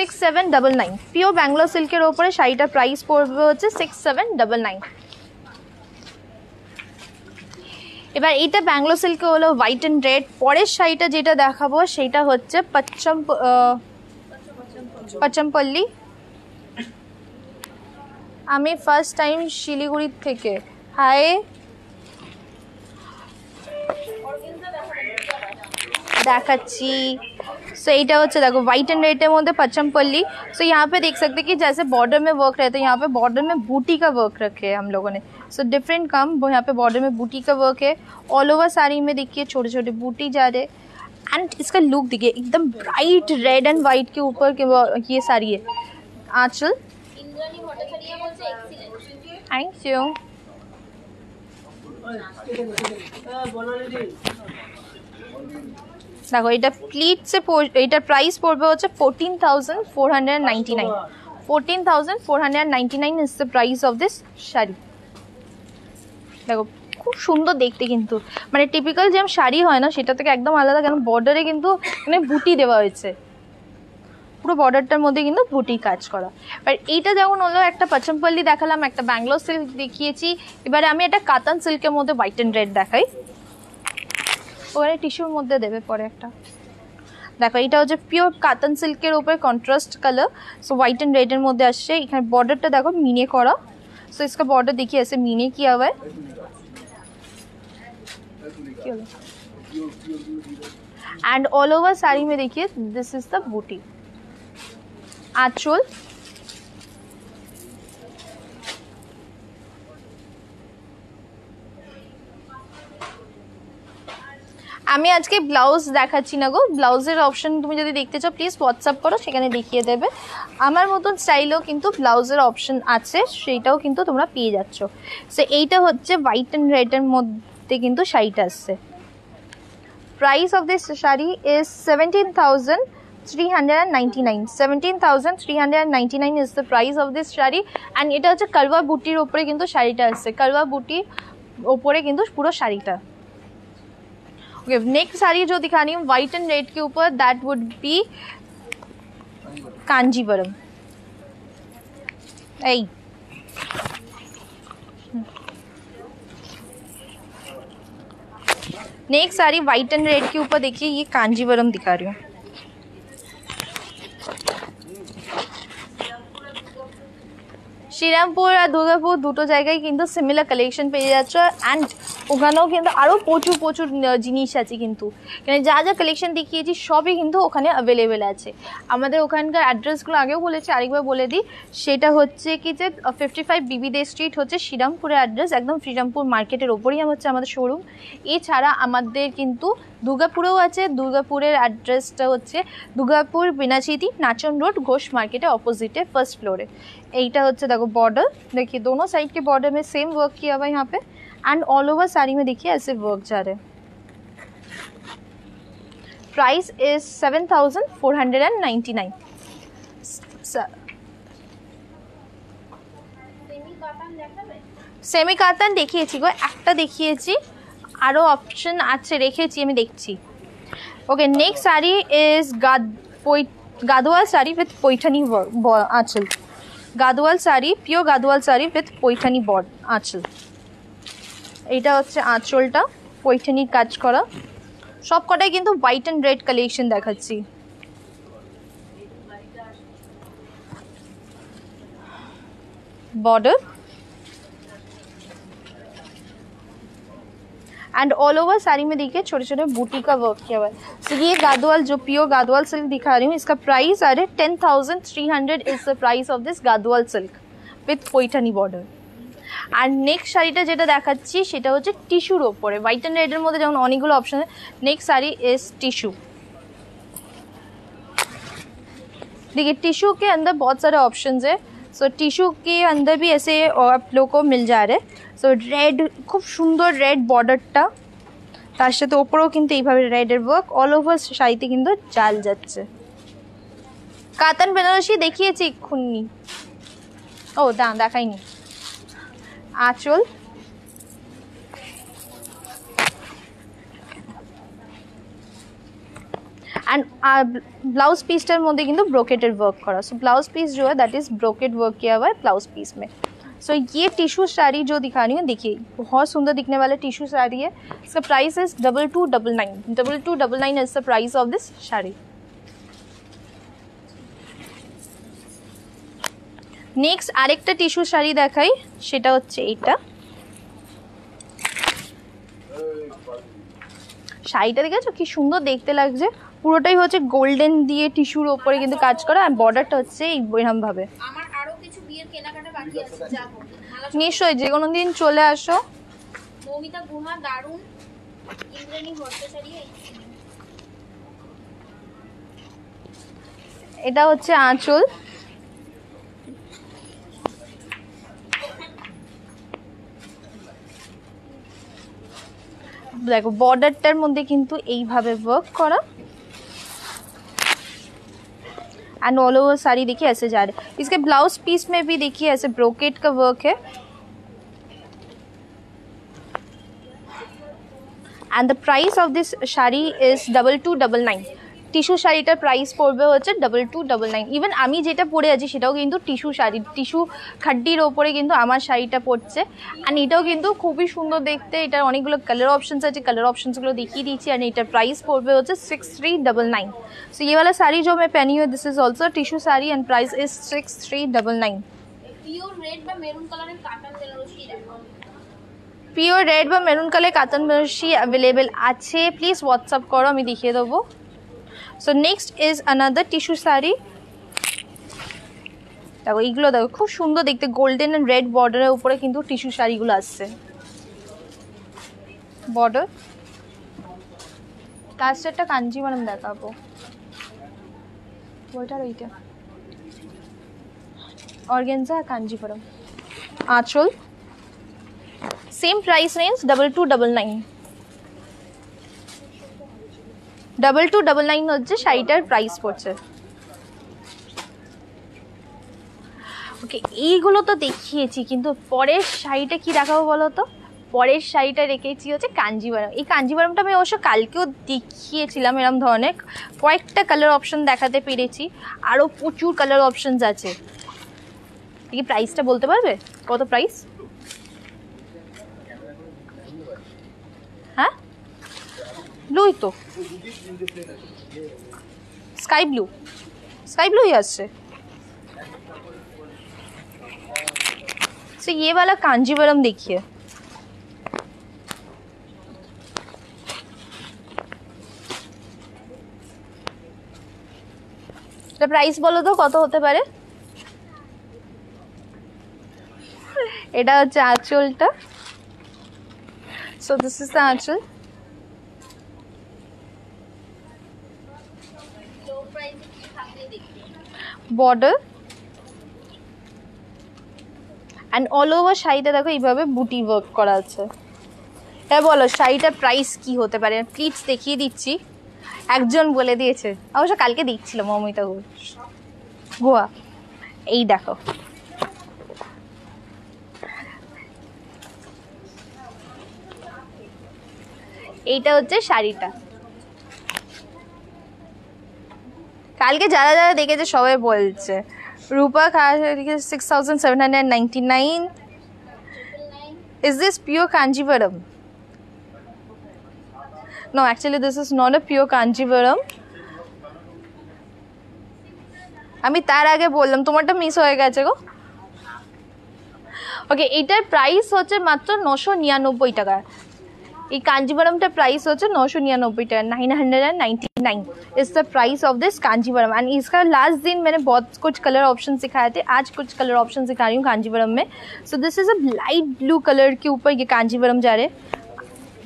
Speaker 1: Six seven double nine pure Bangalore সিল্কের ওপরে শাড়িটার প্রাইস পড়বে হচ্ছে সিক্স সেভেন ডাবল নাইন এবার এইটা ব্যাঙ্গালোর সিল্কে হলো হোয়াইট অ্যান্ড রেড পরের শাড়িটা যেটা দেখাবো সেটা হচ্ছে পচ্চম আহ, পচমপল্লি আমি ফার্স্ট টাইম শিলিগুড়ির থেকে হাই देखाচ্ছি सो এইটা হচ্ছে দেখো वाइट एंड रेड এর মধ্যে पचमपल्ली सो यहाँ पे देख सकते हैं कि जैसे बॉर्डर में वर्क रहता है यहाँ पे बॉर्डर में बूटी का वर्क रखे है हम लोगों ने सो डिफरेंट कम वो यहाँ पे बॉर्डर में बूटी का वर्क है ऑल ओवर साड़ी में देखिए छोटे छोटे बूटी जा रहे एंड इसका लुक देखिए एकदम ब्राइट रेड एंड वाइट के ऊपर के वो- ये साड़ी है आंचल
Speaker 2: ইন্দ্রাণী ভট্টাচার্য বলছে এক্সিলেন্ট
Speaker 1: थैंक यू দেখো এটা প্লিটসে এটার প্রাইস পড়বে হচ্ছে fourteen thousand four hundred ninety nine fourteen thousand four hundred ninety nine is the price of this sari. দেখো, খুব সুন্দর দেখতে কিন্তু। মানে টিপিক্যাল যেমন শাড়ি হয় না, সেটা থেকে একদম আলাদা কেন? বর্ডারে কিন্তু মানে বুটি দেওয়া হয়েছে। পুরো বর্ডারটার মধ্যে কিন্তু বুটি কাজ করা। আর এইটা যেমন হলো, একটা পচমপল্লি দেখালাম, একটা ব্যাঙ্গালোর সিল্ক দেখিয়েছি। এবারে আমি একটা কাতান সিল্কের মধ্যে হোয়াইট অ্যান্ড রেড দেখাই। ওখানে টিস্যুর মধ্যে দেবে পরে একটা দেখো এটা হচ্ছে পিওর কাতান সিল্কের উপরে contrast colour so white and red এর মধ্যে আসছে এখানে বর্ডারটা দেখো মিনে করা सो इसका बॉर्डर देखिए ऐसे मीने किया हुआ है एंड ऑल ओवर साड़ी में देखिए दिस इज द बूटी आंचल আমি আজকে ব্লাউজ দেখাচ্ছি না গো। ব্লাউজের অপশন তুমি যদি দেখতে চাও প্লিজ হোয়াটসঅ্যাপ করো, সেখানে দেখিয়ে দেবে। আমার মতন স্টাইলেও কিন্তু ব্লাউজের অপশন আছে, সেইটাও কিন্তু তোমরা পেয়ে যাচ্ছ। সো এইটা হচ্ছে হোয়াইট অ্যান্ড রেডের মধ্যে কিন্তু শাড়িটা আসছে। Price of this sari is seventeen three hundred and ninety nine seventeen thousand three hundred and ninety nine is the price of this sari. And এটা হচ্ছে কালবা বুটির ওপরে কিন্তু শাড়িটা আসছে। কালবা বুটির ওপরে কিন্তু পুরো শাড়িটা। ओके नेक्स्ट साड़ी जो दिखानी है वाइट एंड रेड के ऊपर दैट वुड बी कांजीवरम এই next sari white and red के ऊपर देखिए ये कांजीवरम दिखा रही हूँ শ্রীরামপুর আর দুর্গাপুর দুটো জায়গায় কিন্তু সিমিলার কালেকশন পেয়ে যাচ্ছ অ্যান্ড ওখানেও কিন্তু আরও প্রচুর প্রচুর আহ, জিনিস আছে কিন্তু এখানে যা যা কালেকশন দেখিয়েছি সবই কিন্তু ওখানে অ্যাভেলেবেল আছে আমাদের ওখানকার অ্যাড্রেসগুলো আগেও বলেছি আরেকবার বলে দিই সেটা হচ্ছে কি যে ফিফটি ফাইভ বিবি দে স্ট্রিট হচ্ছে শ্রীরামপুরের অ্যাড্রেস একদম শ্রীরামপুর মার্কেটের ওপরেই হচ্ছে আমাদের শোরুম এছাড়া আমাদের কিন্তু দুর্গাপুরেও আছে দুর্গাপুরের অ্যাড্রেসটা হচ্ছে দুর্গাপুর বিনাচিতি नाचन रोड घोष मार्केट है ऑपोजिट है फर्स्ट फ्लोर है এইটা হচ্ছে देखो बॉर्डर देखिए दोनों साइड के बॉर्डर में सेम वर्क किया हुआ है यहाँ पे एंड ऑल ओवर साड़ी में देखिए ऐसे वर्क जा रहे हैं price is seven thousand four hundred and ninety nine
Speaker 2: semi কাতান দেখাবে
Speaker 1: সেমি কাতান দেখিয়েছি গো একটা দেখিয়েছি আরও অপশন আছে রেখেছি আমি দেখছি okay next sari is গাদ পৈ Gadwal sari with Paithani anchal Gadwal sari pure Gadwal sari with Paithani বড আঁচল এইটা হচ্ছে আঁচলটা পৈঠানির কাজ করা সব কটাই কিন্তু হোয়াইট অ্যান্ড রেড কালেকশন দেখাচ্ছি border and all over sari में देखिए छोटे छोटे बूटी का वर्क किया हुआ है सो ये गादवाल जो प्योर गादवाल सिल्क दिखा रही हूँ इसका प्राइस आ रहा है ten thousand three hundred is the price of this Gadwal silk with Paithani border R next শাড়িটা যেটা দেখাচ্ছি সেটা হচ্ছে টিস্যুর ওপরে হোয়াইট অ্যান্ড রেডের মধ্যে যেমন অনেকগুলো অপশন है नेक्स्ट साड़ी इज टिश्यू देखिए टिश्यू के अंदर बहुत सारे ऑप्शंस है सो टिश्यू के अंदर भी ऐसे आप लोग को मिल जा रहे हैं सो रेड खूब সুন্দর রেড বর্ডারটা তার সাথে ওপরেও কিন্তু এইভাবে রেডের ওয়ার্ক অল ওভার শাড়িতে কিন্তু জাল যাচ্ছে কাতান বেনারসি দেখিয়েছি এক্ষুনি ও দা দেখাইনি আঁচল। অ্যান্ড ব্লাউজ পিসটার মধ্যে কিন্তু ব্রোকেটেড ওয়ার্क करा सो ब्लाउज पीस जो है दैट इज़ ब्रोकेट वर्क किया हुआ है ब्लाउज पीस में। सो so, ये टिशू साड़ी जो दिखा रही हूँ देखिए बहुत सुंदर दिखने वाला टिशू साड़ी है। इसका price is double two double nine double two double nine is the price of this sari. Next আরেকটা টিস্যু শাড়ি দেখাই। সেটা হচ্ছে এইটা। শাড়িটা দেখেছ? কি সুন্দর দেখতে লাগছে। পুরোটাই হচ্ছে গোল্ডেন দিয়ে টিস্যুর ওপরে কিন্তু কাজ করা আর বর্ডারটা হচ্ছে এই এরকম ভাবে
Speaker 2: আমার আরও কিছু বিয়ের কেনাকাটা বাকি আছে যাব। মালা
Speaker 1: নিশ্চয়ই যে কোনো দিন চলে আসো।
Speaker 2: মৌমিতা গুহা দারুণ। ইন্দ্রাণী ভট্টাচার্য
Speaker 1: এটা হচ্ছে আঁচল। দেখো বর্ডারটার মধ্যে কিন্তু এইভাবে वर्क करा एंड ऑल ओवर साड़ी देखिए ऐसे जा रहे हैं इसके ब्लाउज पीस में भी देखिए ऐसे ब्रोकेट का वर्क है and the price of this sari is double two double nine tissue শাড়িটার প্রাইস পড়বে হচ্ছে double two double nine even আমি যেটা পরে আছি সেটাও কিন্তু টিস্যু শাড়ি টিস্যু খাড্ডির ওপরে কিন্তু আমার শাড়িটা পড়ছে অ্যান্ড এটাও কিন্তু খুবই সুন্দর দেখতে এটার অনেকগুলো কালার অপশনস আছে কালার অপশনসগুলো দেখিয়ে দিয়েছি অ্যান্ড এটার প্রাইস পড়বে হচ্ছে six three double nine so ये वाला साड़ी जो मैं पहनी हूँ this is also tissue sari and price is six three double nine
Speaker 2: pure red বা মেরুন কালারের কাটান বেনারসি দেখো
Speaker 1: পিওর রেড বা মেরুন কালার কাতান বেনারসি অ্যাভেলেবেল আছে প্লিজ হোয়াটসঅ্যাপ করো আমি দেখিয়ে দেবো So next is another tissue sari দেখো, এইগুলো দেখো, খুব সুন্দর দেখতে গোল্ডেন অ্যান্ড রেড বর্ডারের উপরে কিন্তু টিস্যু শাড়িগুলো আসছে। বর্ডার লাস্ট একটা কাঞ্জিভারম দেখাবো। ওইটার ওইটা। Organza Kanjivaram aanchal. Same price range double two double nine double two double nine হচ্ছে শাড়িটার প্রাইস পড়ছে। ওকে এইগুলো তো দেখিয়েছি, কিন্তু পরের শাড়িটা কি দেখাবো বলো তো? পরের শাড়িটা রেখেছি হচ্ছে কাঞ্জিভারম এই কাঞ্জিভারমটা আমি অবশ্য কালকেও দেখিয়েছিলাম এরম ধরনের। কয়েকটা কালার অপশন দেখাতে পেরেছি আরও প্রচুর কালার অপশনস আছে। কি প্রাইসটা বলতে পারবে? কত প্রাইস হ্যাঁ ব্লুই তো स्काई ब्लू स्काई ब्लू ही আসছে सो ये वाला कांजीवरम देखिए এটা প্রাইস বলো তো কত হতে পারে এটা হচ্ছে আঁচলটা সো দিস ইজ দ্য আঁচল Border and all over শাড়িটা দেখো, এইভাবে বুটি ওয়ার্ক করা আছে। হ্যাঁ বলো, শাড়িটার প্রাইস কি হতে পারে? প্লিজ দেখিয়ে দিচ্ছি। একজন বলে দিয়েছে। অবশ্য কালকে দেখছিল মমিতা ঘোষ। গোয়া। এই দেখো। এইটা হচ্ছে শাড়িটা। কালকে যারা যারা দেখেছে সবাই বলছে রূপা খাস six thousand seven hundred
Speaker 2: ninety nine
Speaker 1: Is this pure Kanjivaram? No, actually, this is not a pure Kanjivaram. আমি তার আগে বললাম তোমারটা মিস হয়ে গেছে গো ওকে এটার প্রাইস হচ্ছে মাত্র নশো নিরানব্বই টাকা ये Kanjivaram the price होचे 999 time 999 is the price of this Kanjivaram. And इसका लास्ट दिन मैंने बहुत कुछ कलर ऑप्शन सिखाए थे. आज कुछ कलर ऑप्शन सिखा रही हूँ कांजीवरम में. So this is a light blue colour के ऊपर ये कांजीवरम जा रहे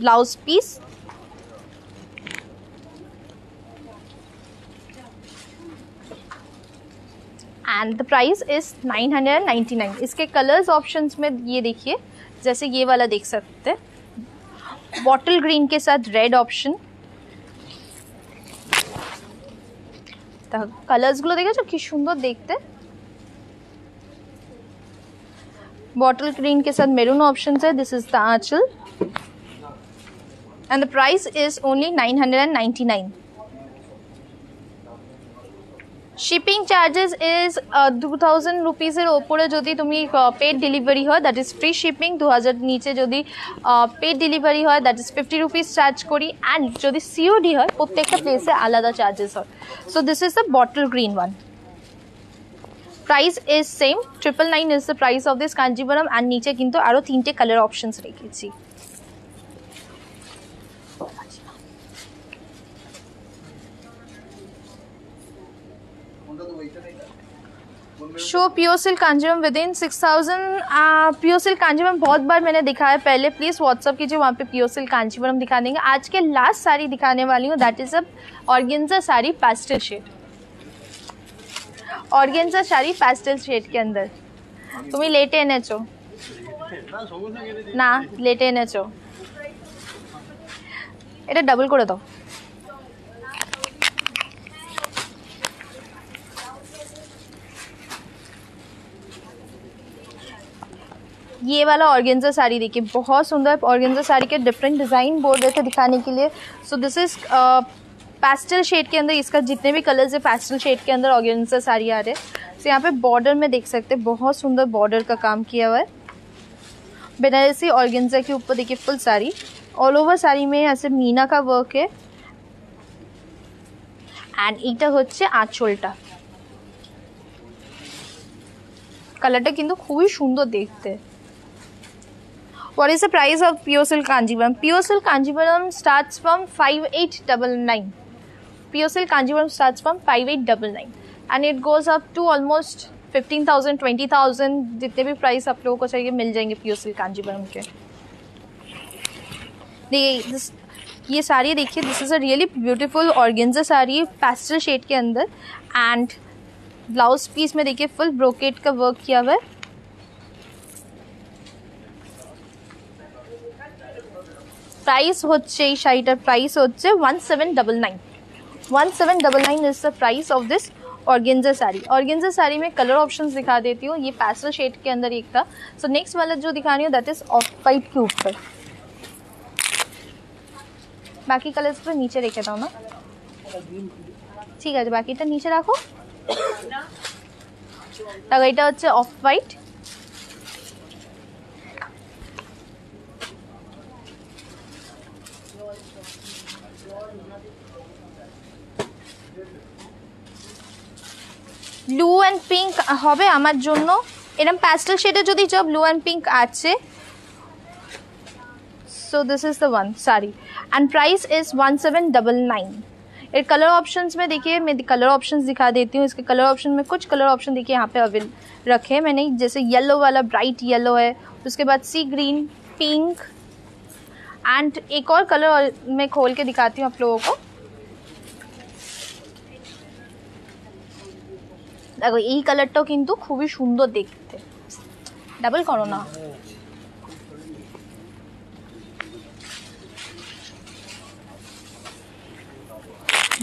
Speaker 1: blouse piece and the price is 999 इसके कलर्स ऑप्शंस में ये देखिए. जैसे ये वाला देख सकते हैं. बॉटल ग्रीन के साथ रेड ऑप्शन কালার্সগুলো দেখেছো কি সুন্দর দেখতে बॉटल ग्रीन के साथ मेरून ऑप्शन है this is the anchal and the price is only 999 shipping charges is two thousand রুপিসের ওপরে যদি তুমি পেড ডেলিভারি হয় দ্যাট ইজ ফ্রি শিপিং দু হাজার নিচে যদি পেড ডেলিভারি হয় that is fifty rupees charge করি অ্যান্ড যদি সিওডি হয়, প্রত্যেকটা প্লেসে আলাদা চার্জেস হয়। So this is the bottle green one price is same triple nine is the price of this Kanjivaram and নিচে কিন্তু আরও তিনটে কালার অপশানস রেখেছি। show pure silk Kanjeevaram with in six thousand pure silk Kanjeevaram बहुत बार मैंने दिखाया पहले प्लीज़ व्हाट्सअप कीजिए वहाँ पे प्योर सिल्क कांजीवरम दिखा देंगे आज के लास्ट साड़ी दिखाने वाली हूँ that is a organza sari pastel shade organza sari pastel shade के अंदर তুমি লেটে এনেছো
Speaker 3: না সমস্যা কেটে
Speaker 1: না লেটে এনেছো এটা ডাবল করে দাও ये वाला ऑर्गेन्जा साड़ी देखिए बहुत सुंदर ऑर्गेन्जा साड़ी के डिफरेंट डिज़ाइन बोर्ड रहे थे दिखाने के लिए so this is pastel shade के अंदर इसका जितने भी कलर्स है पैस्टल शेड के अंदर ऑर्गेन्जा साड़ी आ रहे हैं सो यहाँ पे बॉर्डर में देख सकते हैं बहुत सुंदर बॉर्डर का काम किया हुआ है बनारसी ऑर्गेन्जा के ऊपर देखिए full sari all over sari में ऐसे मीना का वर्क है অ্যান্ড এইটা হচ্ছে আঁচলটা কালারটা কিন্তু খুবই সুন্দর দেখতে What is the price of Pure Silk Kanjivaram? Pure Silk Kanjivaram starts from 5899. Pure Silk Kanjivaram starts from 5899 and it goes up to almost 15,000, 20,000 जितने भी प्राइस आप लोगों को चाहिए मिल जाएँगे Pure Silk Kanjivaram के देखिए ये साड़ी देखिए this is a really beautiful organza sari pastel shade के अंदर एंड ब्लाउज पीस में देखिए फुल ब्रोकेट का वर्क किया हुआ है প্রাইস হচ্ছে এই শাড়িটার প্রাইস হচ্ছে one seven double nine one seven double nine is the price of this organza sari organza sari में कलर ऑप्शंस दिखा देती हूँ ये पैसल शेड के अंदर एक था सो नेक्स्ट वाला जो दिखा रही हूँ दैट इज ऑफ वाइट के ऊपर বাকি কালার্সগুলো নিচে রেখে দাও না ঠিক আছে বাকিটা নিচে রাখো দেখো এটা হচ্ছে off white blue and pink হবে আমার জন্য এরকম প্যাস্টেল শেডে যদি চাও ব্লু অ্যান্ড পিঙ্ক আছে so this is the one sari and price is one seven double nine ये कलर ऑप्शंस में देखिए मैं कलर ऑप्शंस दिखा देती हूँ इसके कलर ऑप्शन में कुछ कलर ऑप्शन देखिए यहाँ पे अवेल रखे हैं मैंने जैसे येलो वाला ब्राइट येलो है उसके बाद सी ग्रीन पिंक एंड एक और कलर मैं खोल के दिखाती हूँ आप लोगों को দেখো, এই কালারটাও কিন্তু খুবই সুন্দর দেখতে। ডাবল করো না।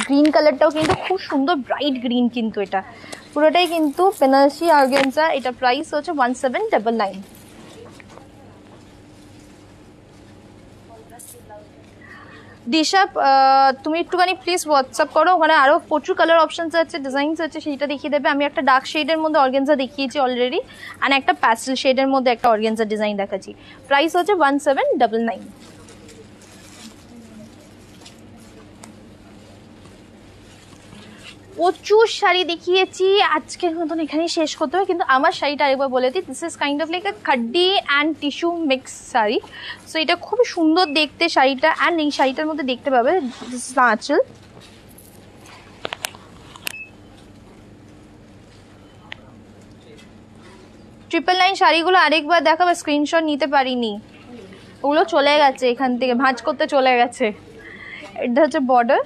Speaker 1: গ্রিন কালারটাও কিন্তু খুব সুন্দর ব্রাইট গ্রিন কিন্তু এটা। পুরোটাই কিন্তু পেনাসি আর্গেন্সা এটা প্রাইস হচ্ছে one seven double nine Disha তুমি একটুখানি প্লিজ হোয়াটসঅ্যাপ করো। ওখানে আরও প্রচুর কালার অপশানস আছে ডিজাইনস আছে, সেইটা দেখিয়ে দেবে। আমি একটা ডার্ক শেডের মধ্যে অর্গেনজা দেখিয়েছি অলরেডি অ্যান্ড একটা প্যাসেল শেডের মধ্যে একটা অর্গেনজা ডিজাইন দেখাচ্ছি। প্রাইস হচ্ছে ওয়ান সেভেন ডাবল নাইন প্রচুর শাড়ি দেখিয়েছি। আজকের মতন এখানেই শেষ করতে হবে। কিন্তু আমার শাড়িটা আরেকবার বলে দিই this is kind of like a khaddi and tissue mix sari. So এটা খুবই সুন্দর দেখতে শাড়িটা। অ্যান্ড এই শাড়িটার মধ্যে দেখতে পাবে this is aanchal triple nine শাড়িগুলো আরেকবার দেখাবে স্ক্রিনশট নিতে পারিনি। ওগুলো চলে গেছে এখান থেকে, ভাঁজ করতে চলে গেছে। এটা হচ্ছে বর্ডার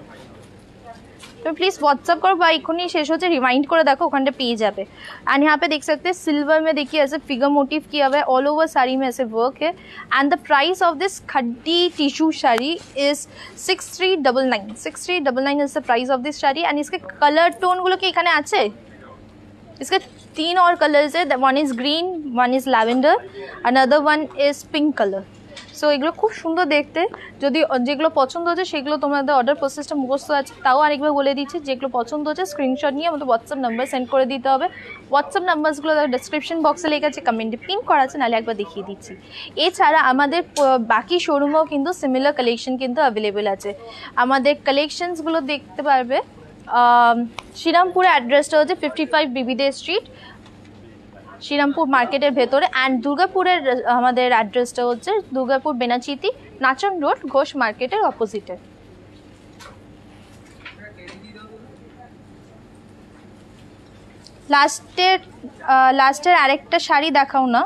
Speaker 1: তুমি प्लीज़ व्हाट्सअप करो বা এক্ষুনি শেষ হচ্ছে रिमाइंड করে দেখো ওখানটা পেয়ে যাবে एंड यहाँ पे देख सकते हैं सिल्वर में देखिए ऐसे फिगर मोटिव किया हुआ है ऑल ओवर साड़ी में ऐसे वर्क है and the price of this khaddi tissue sari is six three double nine six three double nine is the price of this sari and इसके कलर টোনগুলো কি এখানে আছে इसके तीन और कलर्स है one is green one is lavender another one is pink colour so এগুলো খুব সুন্দর দেখতে। যদি, যেগুলো পছন্দ হচ্ছে, সেগুলো তোমাদের অর্ডার প্রসেসটা মুখস্থ আছে। তাও আরেকবার বলে দিচ্ছি, যেগুলো পছন্দ হচ্ছে স্ক্রিনশট নিয়ে আমাদের হোয়াটসঅ্যাপ নাম্বার সেন্ড করে দিতে হবে। হোয়াটসঅ্যাপ নাম্বারসগুলো ডিসক্রিপশন বক্সে লেখা আছে কমেন্টে পিন করা আছে, নাহলে একবার দেখিয়ে দিচ্ছি। এছাড়া আমাদের বাকি শোরুমেও কিন্তু সিমিলার কালেকশন কিন্তু অ্যাভেলেবেল আছে। আমাদের কালেকশনসগুলো দেখতে পারবে শ্রীরামপুরের অ্যাড্রেসটা হচ্ছে ফিফটি ফাইভ বিবিদে স্ট্রিট শ্রীরামপুর মার্কেটের ভেতরে অ্যান্ড দুর্গাপুরের আমাদের অ্যাড্রেসটা হচ্ছে দুর্গাপুর বেনাচিতি নাচন রোড, ঘোষ মার্কেটের অপোজিটে লাস্টের লাস্টের আরেকটা শাড়ি দেখাও না।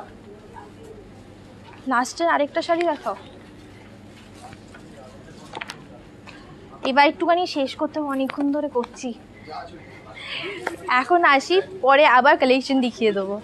Speaker 1: লাস্টের আরেকটা শাড়ি দেখাও। এবার একটুখানি শেষ করতে অনেকক্ষণ ধরে করছি। এখন আসি, পরে আবার কালেকশন দেখিয়ে দেবো।